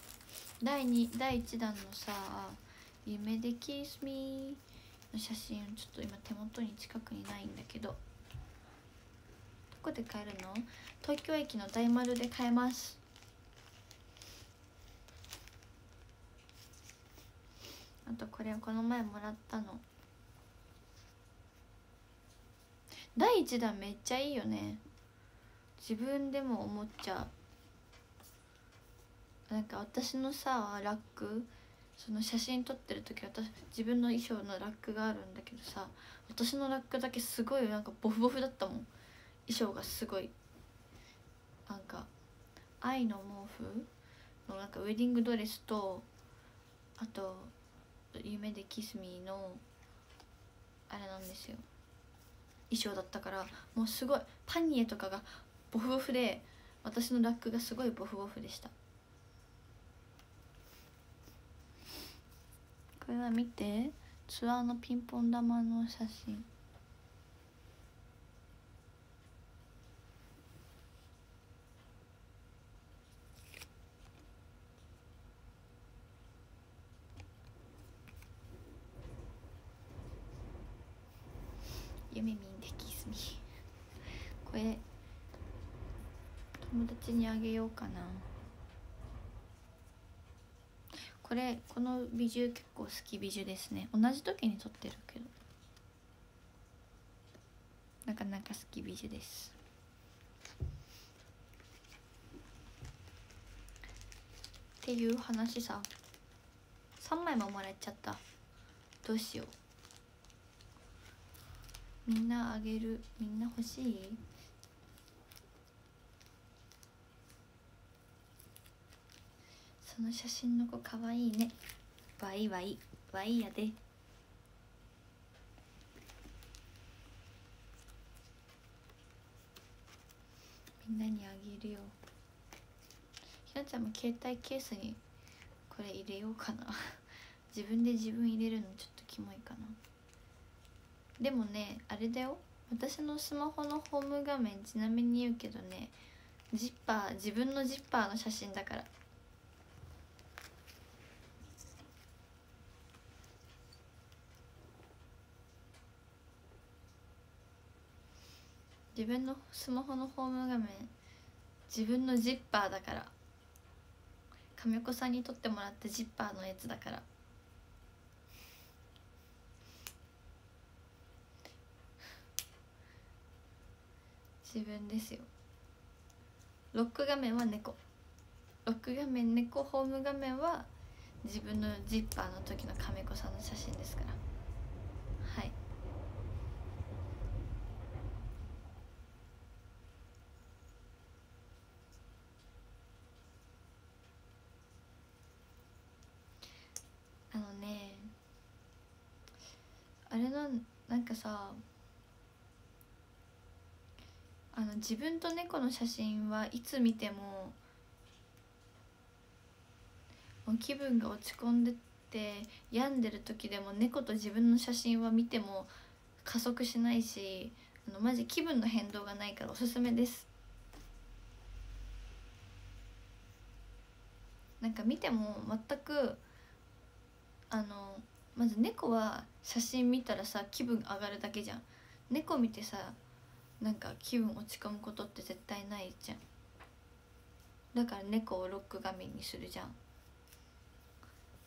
第2第1弾のさ「夢でキスミー」の写真ちょっと今手元に近くにないんだけど。どこで買えるの？東京駅の大丸で買えます。あとこれこの前もらったの。第1弾めっちゃいいよね。自分でも思っちゃう。なんか私のさラックその写真撮ってる時私自分の衣装のラックがあるんだけどさ私のラックだけすごいなんかボフボフだったもん。衣装がすごいなんか愛の毛布のなんかウェディングドレスとあと夢でキスミーのあれなんですよ。衣装だったからもうすごいパニエとかがボフボフで私のラックがすごいボフボフでした。これは見てツアーのピンポン玉の写真。夢見んでキスミこれ友達にあげようかな。これこの美女結構好き美女ですね。同じ時に撮ってるけど。なかなか好き美女です。っていう話さ。3枚ももらっちゃった。どうしよう。みんなあげるみんな欲しい？その写真の子かわいいね。わいわいわいやで。みんなにあげるよ。ひなちゃんも携帯ケースにこれ入れようかな。自分で自分入れるのちょっとキモいかな。でもねあれだよ。私のスマホのホーム画面ちなみに言うけどねジッパー自分のジッパーの写真だから。自分のスマホのホーム画面自分のジッパーだから。亀子さんに撮ってもらったジッパーのやつだから。自分ですよ。ロック画面は猫。ロック画面猫ホーム画面は自分のジッパーの時の亀子さんの写真ですから。はい。あのねあれなんなんかさあの自分と猫の写真はいつ見ても気分が落ち込んでて病んでる時でも猫と自分の写真は見ても加速しないしあのマジ気分の変動がないからおすすめです。なんか見ても全くあのまず猫は写真見たらさ気分上がるだけじゃん。猫見てさなんか気分落ち込むことって絶対ないじゃん。だから猫をロック画面にするじゃん。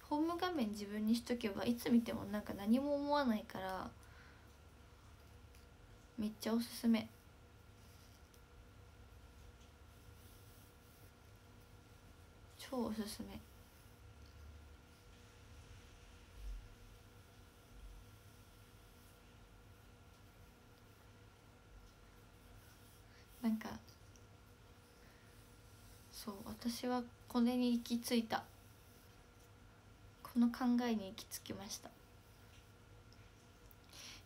ホーム画面自分にしとけばいつ見てもなんか何も思わないからめっちゃおすすめ。超おすすめ。なんかそう私はこれに行き着いた。この考えに行き着きました。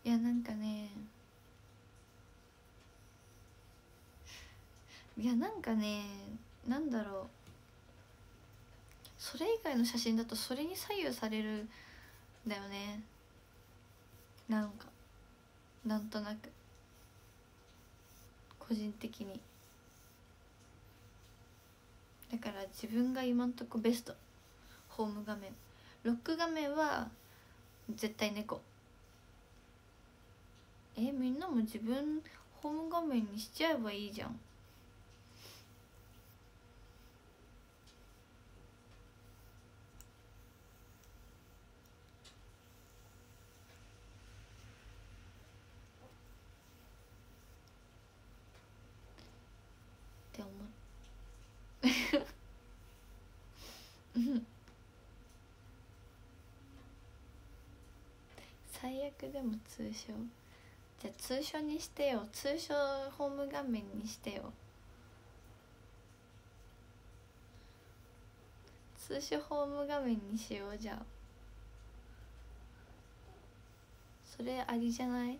いやなんかねいやなんかねなんだろう。それ以外の写真だとそれに左右されるんだよね。なんかなんとなく。個人的に。だから自分が今んとこベスト。ホーム画面。ロック画面は絶対猫。えみんなも自分ホーム画面にしちゃえばいいじゃんって思う最悪でも通称。じゃあ通称にしてよ。通称ホーム画面にしてよ。通称ホーム画面にしよう。じゃあ。それありじゃない？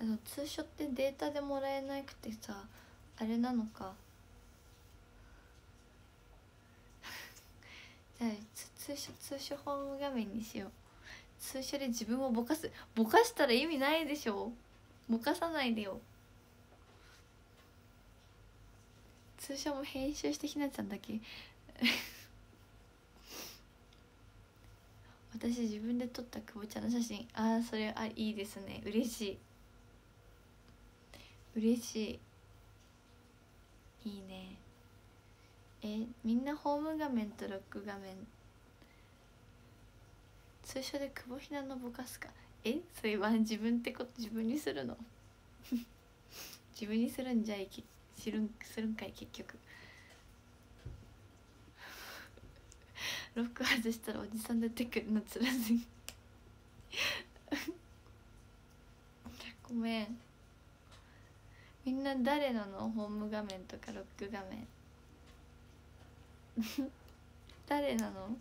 あの通所ってデータでもらえなくてさあれなのか。じゃあ通所通所ホーム画面にしよう。通所で自分をぼかす。ぼかしたら意味ないでしょぼかさないでよ。通所も編集してひなちゃんだけ。私自分で撮った久保ちゃんの写真。ああそれあいいですね。嬉しい。嬉しい。いいね。えみんなホーム画面とロック画面通称で久保ひなのぼかすか？え？それは自分ってこと？自分にするの？自分にするんじゃいきするんするんかい？結局。ロック外したらおじさん出てくるのつらすぎごめん。みんな誰なの？ホーム画面とかロック画面。誰なの？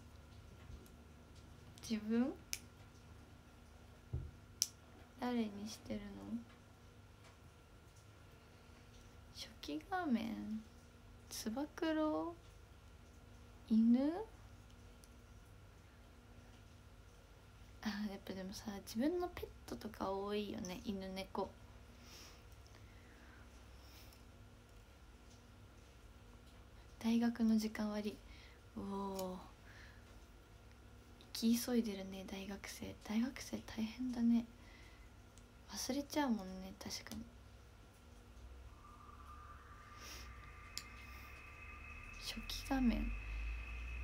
自分？誰にしてるの？初期画面？つば九郎犬あやっぱでもさ自分のペットとか多いよね犬猫。大学の時間割。おおき急いでるね大学生。大学生大変だね。忘れちゃうもんね確かに。初期画面。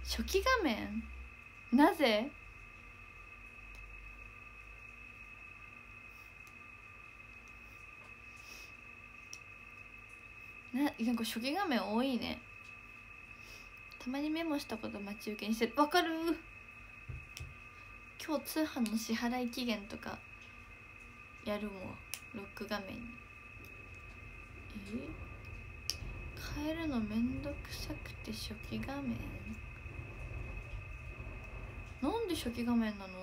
初期画面？なぜ？ななんか初期画面多いね。たまにメモしたこと待ち受けにしてる。わかる今日通販の支払い期限とかやるもんロック画面に。え？変えるのめんどくさくて初期画面。なんで初期画面なの？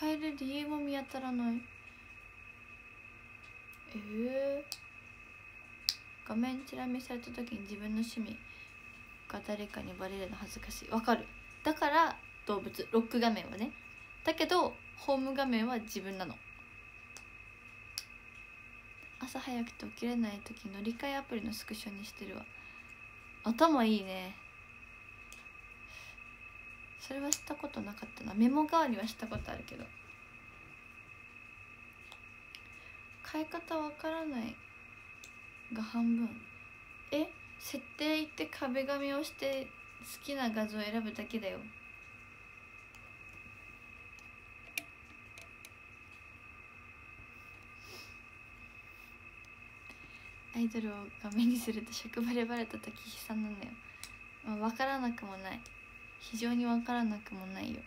変える理由も見当たらない。えー？画面チラ見された時に自分の趣味が誰かにバレるの恥ずかしい。わかる。だから動物。ロック画面はね。だけどホーム画面は自分なの。朝早くて起きれない時乗り換えアプリのスクショにしてるわ。頭いいね。それはしたことなかったな。メモ代わりはしたことあるけど。買い方わからないが半分。え？設定行って壁紙をして好きな画像を選ぶだけだよ。アイドルを画面にすると職場でバレた時悲惨なんだよ、まあ、分からなくもない。非常に分からなくもないよ。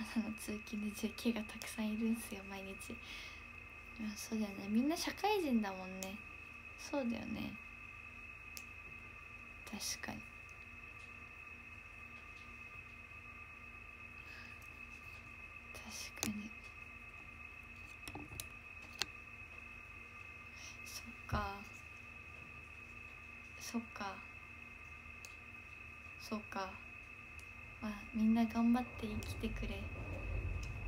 朝 の通勤で JK がたくさんいるんすよ毎日。そうだよね。みんな社会人だもんね。そうだよね。確かに。確かに。そっか。そっか。そっか。まあみんな頑張って生きてくれ。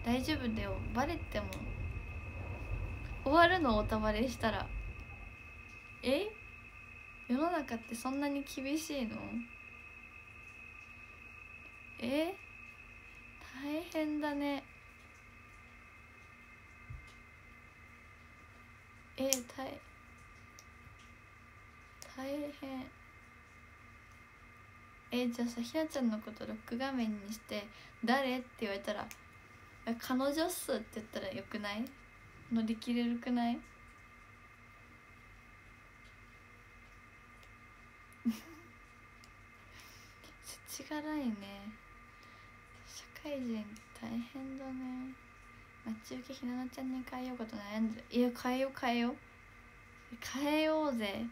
大丈夫だよ。バレても。終わるのおたばれしたら。え？世の中ってそんなに厳しいの？え？大変だね。え大大変。えじゃあさひなちゃんのことロック画面にして「誰?」って言われたら「彼女っす」って言ったらよくない？乗り切れるくない？世知辛いね。社会人大変だね。待ち受けひなのちゃんに変えようこと悩んでる。いや変えよう変えよう。変えようぜ。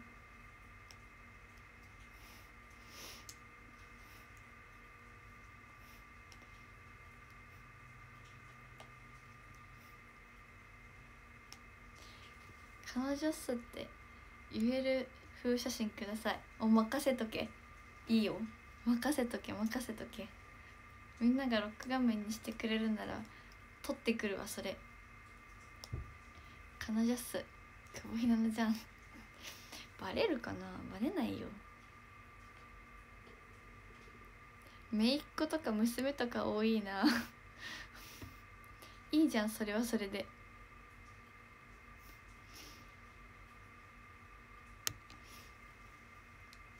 彼女っすって言える風写真ください。お任せとけ。いいよ。任せとけ任せとけ。みんながロック画面にしてくれるなら撮ってくるわそれ。彼女っす。久保ひなのちゃん。バレるかな？バレないよ。姪っ子とか娘とか多いな。いいじゃんそれはそれで。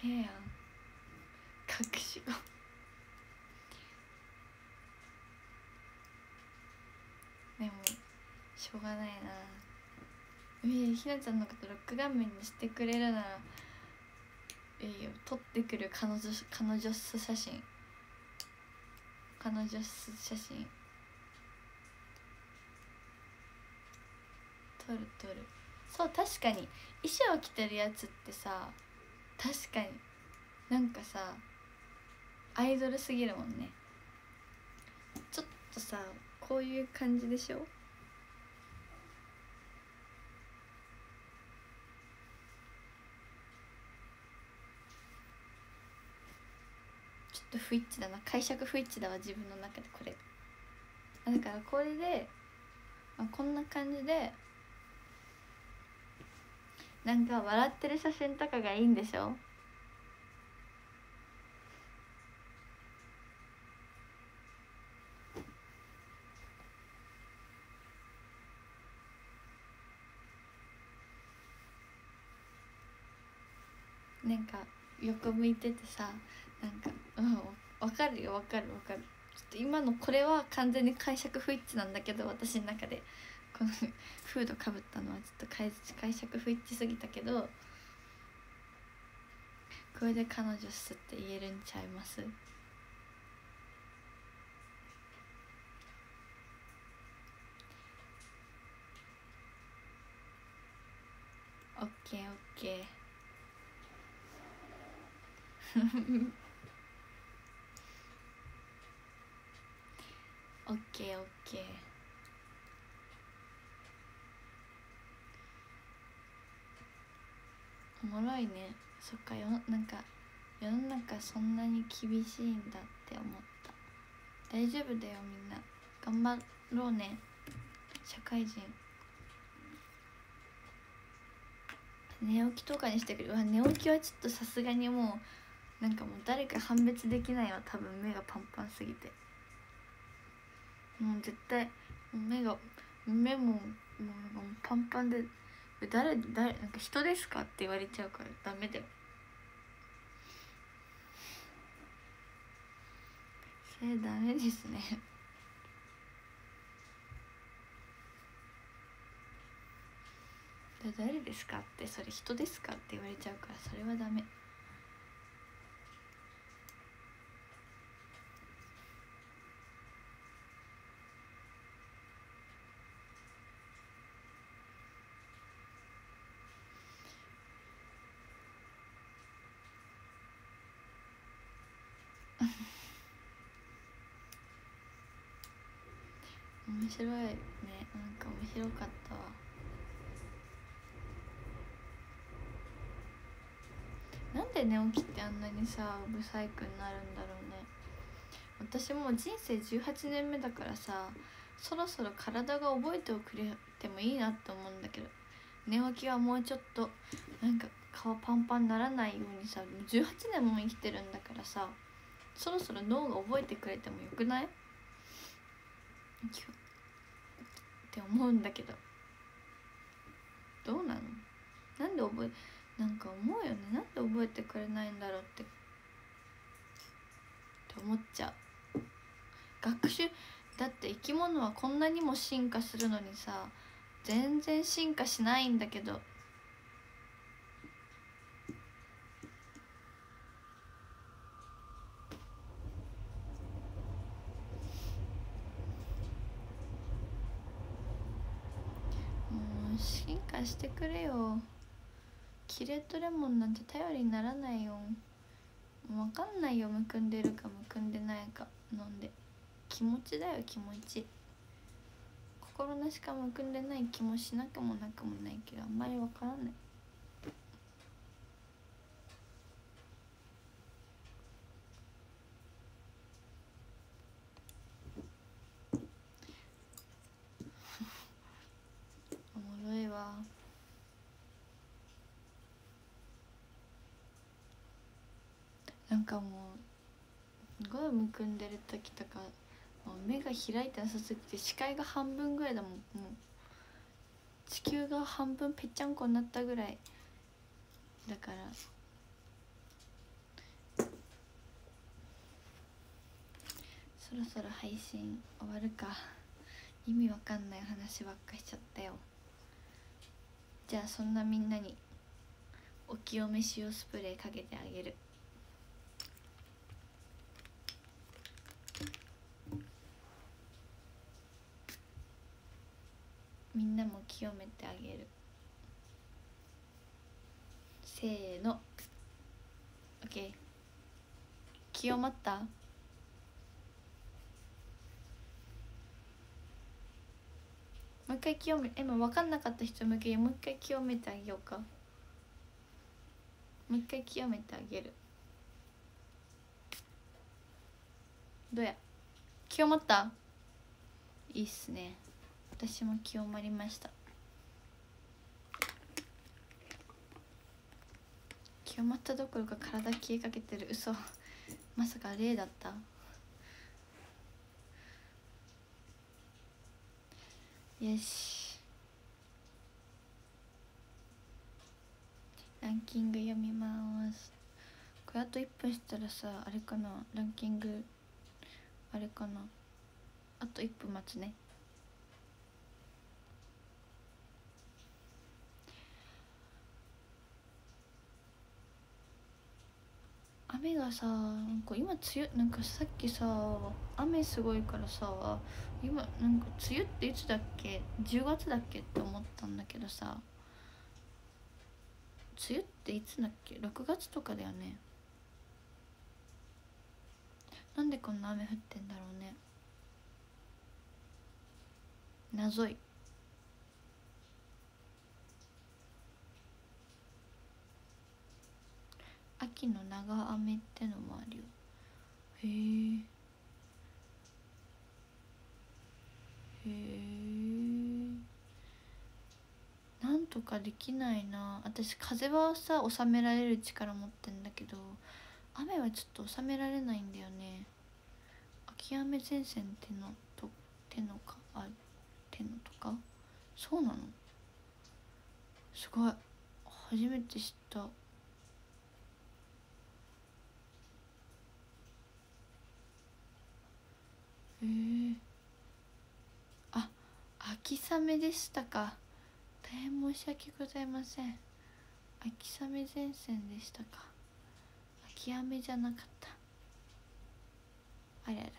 ええ。やん隠し子。でもしょうがないな。えー、ひなちゃんのことロック画面にしてくれるならいいよ。撮ってくる彼女彼女っ写真。彼女っす写真。撮る撮る。そう確かに。衣装着てるやつってさ確かに。なんかさアイドルすぎるもんね。ちょっとさこういう感じでしょ？ちょっと不一致だな。解釈不一致だわ自分の中でこれ。だからこれで、まあ、こんな感じでなんか笑ってる写真とかがいいんでしょ？なんか横向いててさなんかうん分かるよ分かる分かる。ちょっと今のこれは完全に解釈不一致なんだけど私の中で。こ のフードかぶったのはちょっと解解釈不一致すぎたけどこれで彼女っすって言えるんちゃいます？オッケーオッケー。オッケーオッケー。おもろいね。そっかよなんか世の中そんなに厳しいんだって思った。大丈夫だよみんな。頑張ろうね。社会人。寝起きとかにしてくる。わ寝起きはちょっとさすがにもうなんかもう誰か判別できないわ。多分目がパンパンすぎて。もう絶対目が目ももうパンパンで誰誰なんか人ですかって言われちゃうからダメだよ。それダメですね。誰ですかってそれ人ですかって言われちゃうからそれはダメ面白いね。なんか面白かったわ。なんで寝起きってあんなにさブサイクになるんだろうね。私もう人生18年目だからさそろそろ体が覚えておくれてもいいなって思うんだけど寝起きはもうちょっとなんか顔パンパンにならないようにさ18年も生きてるんだからさそろそろ脳が覚えてくれてもよくない？って思うんだけど。どうなの？なんで覚えなんか思うよね。なんで覚えてくれないんだろうって。って思っちゃう。学習だって生き物はこんなにも進化するのにさ全然進化しないんだけどもう進化してくれよ。キレットレモンなんて頼りにならないよ。分かんないよ。むくんでるかむくんでないか。飲んで。気持ちだよ気持ち。心なしかむくんでない気もしなくもなくもないけどあんまり分からないおもろいわなんかもうすごいむくんでる時とかもう目が開いてなさすぎて視界が半分ぐらいだもん。もう地球が半分ぺっちゃんこになったぐらいだから。そろそろ配信終わるか。意味わかんない話ばっかしちゃったよ。じゃあそんなみんなにお清め塩スプレーかけてあげる。みんなも清めてあげる。せーの。OK 清まった？もう一回清め今分かんなかった人向けにもう一回清めてあげようか。もう一回清めてあげる。どうや？清まった？いいっすね。私も清まりました。清まったどころか体消えかけてる。嘘。まさか霊だった。よし。ランキング読みます。これあと1分したらさあれかな。ランキングあれかな。あと1分待つね。雨がさなんか今梅雨なんかさっきさ雨すごいからさ今なんか梅雨っていつだっけ？10月だっけって思ったんだけどさ梅雨っていつだっけ？6月とかだよね。なんでこんな雨降ってんだろうね。謎い。秋の長雨ってのもあるよ。へえ。へえ。なんとかできないな。私風はさ収められる力持ってんだけど雨はちょっと収められないんだよね。秋雨前線ってのとってのかあってのとか？そうなの？すごい。初めて知った。えー、あ秋雨でしたか。大変申し訳ございません。秋雨前線でしたか。秋雨じゃなかった。あらららら。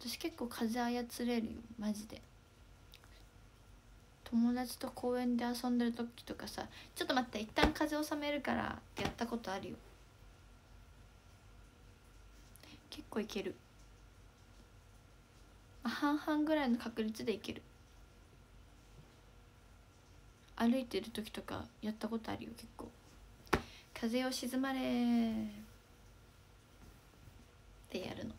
私結構風操れるよマジで。友達と公園で遊んでる時とかさちょっと待って一旦風収めるからってやったことあるよ。結構いける。半々ぐらいの確率でいける。歩いてる時とかやったことあるよ結構。風を沈まれってやるの。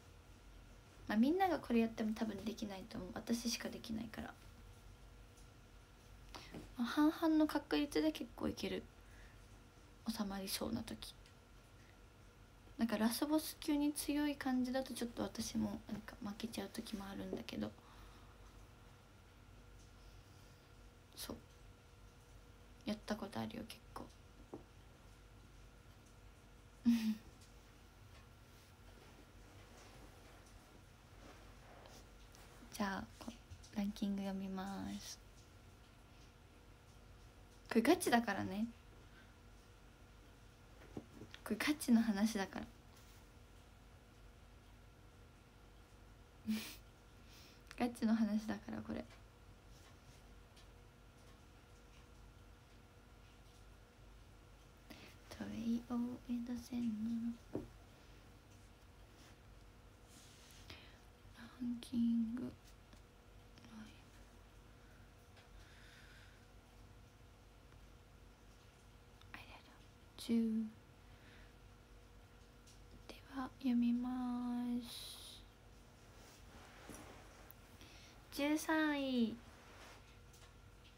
まあみんながこれやっても多分できないと思う。私しかできないから、半々の確率で結構いける。収まりそうな時。なんかラスボス級に強い感じだとちょっと私もなんか負けちゃう時もあるんだけど。そう。やったことあるよ結構。じゃあランキング読みます。これガチだからね。これガチの話だから。ガチの話だからこれ。トレイオーエダ線の。ランキング。10は読みます。13位。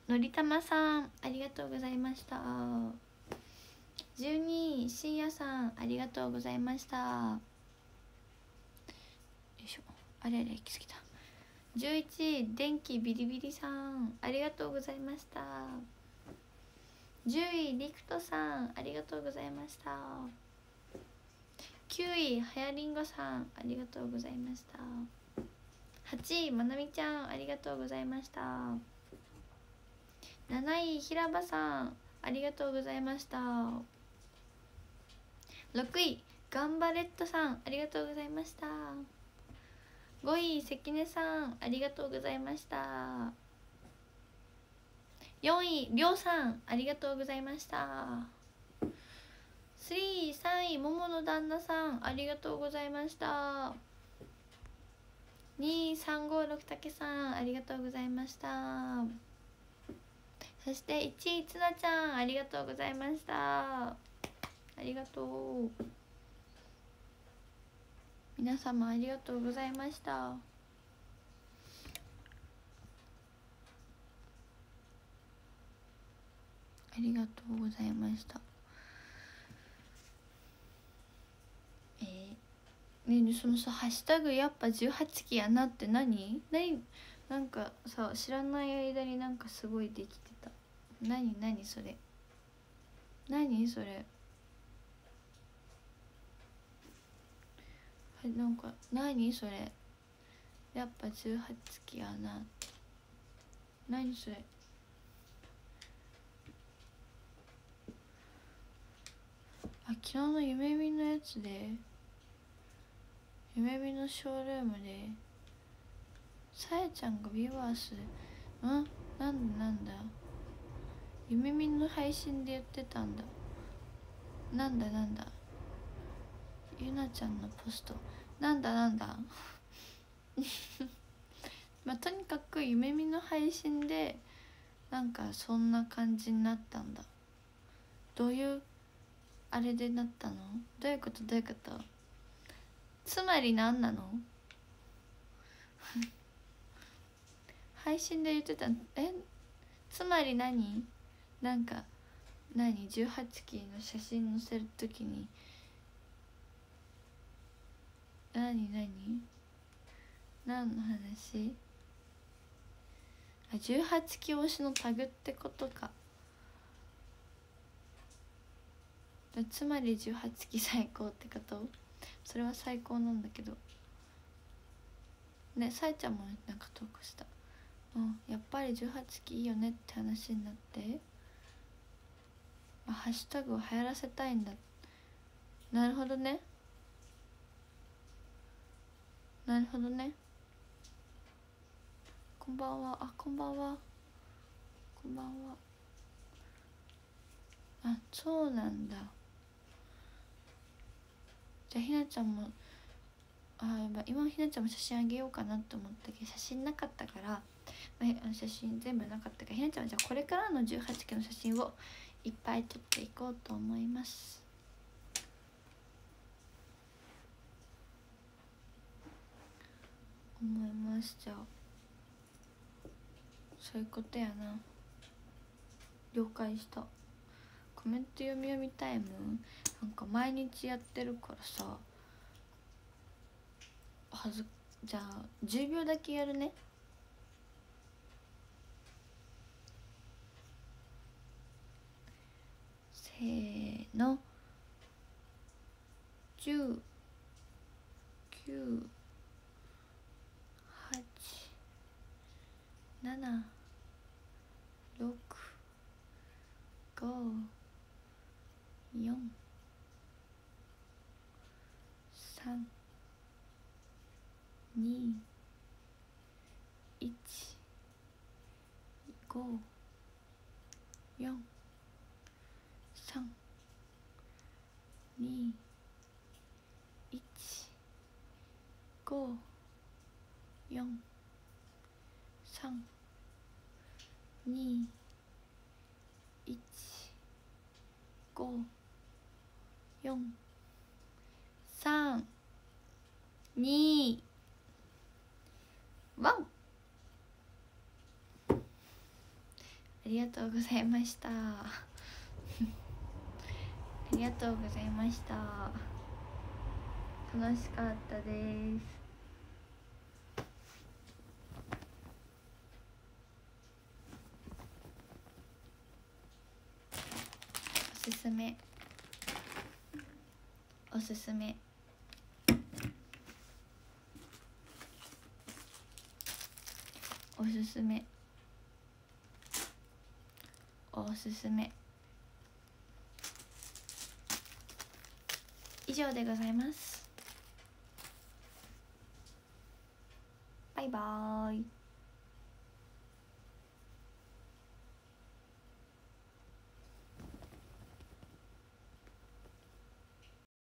のりたまさんありがとうございました。12位しんやさんありがとうございました。よいしょ。あれあれ行き過ぎた。11位電気ビリビリさんありがとうございました。10位りくとさんありがとうございました。9位はやりんごさんありがとうございました。8位まなみちゃんありがとうございました。7位ひらばさんありがとうございました。6位ガンバレットさんありがとうございました。5位関根さんありがとうございました。4位りょうさんありがとうございました。3、3位、桃の旦那さん、ありがとうございました。2、356竹さん、ありがとうございました。そして1位、つなちゃん、ありがとうございました。ありがとう。皆様ありがとうございました。ありがとうございました。ねえそのさハッシュタグやっぱ18期やなって何？何なんかさ知らない間になんかすごいできてた。何何それ？何それ？はいなんか何それ？やっぱ18期やな。何それ？あ昨日の夢見のやつで。夢見のショールームでさえちゃんがビバースうん？なんだなんだ？夢見の配信で言ってたんだ。なんだなんだ？ゆなちゃんのポスト。なんだなんだ？まあとにかく夢見の配信でなんかそんな感じになったんだ。どういうあれでなったの？どういうこと？どういうこと？つまり何なの？配信で言ってたえ？つまり何？なんか何？18期の写真載せるときに。何？何？何の話？あ18期推しのタグってことか。つまり18期最高ってこと？それは最高なんだけど。ねさえちゃんもなんか投稿した。うんやっぱり18期いいよねって話になって。あハッシュタグを流行らせたいんだ。なるほどね。なるほどね。こんばんは。あこんばんは。こんばんは。あそうなんだ。ゃあひなちゃんもあやば今ひなちゃんも写真あげようかなと思ったけど写真なかったから、まあ、写真全部なかったからひなちゃんはじゃあこれからの18期の写真をいっぱい撮っていこうと思います。思います。じゃあそういうことやな。了解した。コメント読み読みタイム？なんか毎日やってるからさ。はずじゃあ10秒だけやるね。せーの。10 9 8 7 6 5 4 3 2 1 5 4 3 2 1 5 4 3 2 1 5 4 3 2ワンありがとうございました。ありがとうございました。楽しかったです。おすすめ。おすすめ。おすすめ。おすすめ。以上でございます。バイバーイ。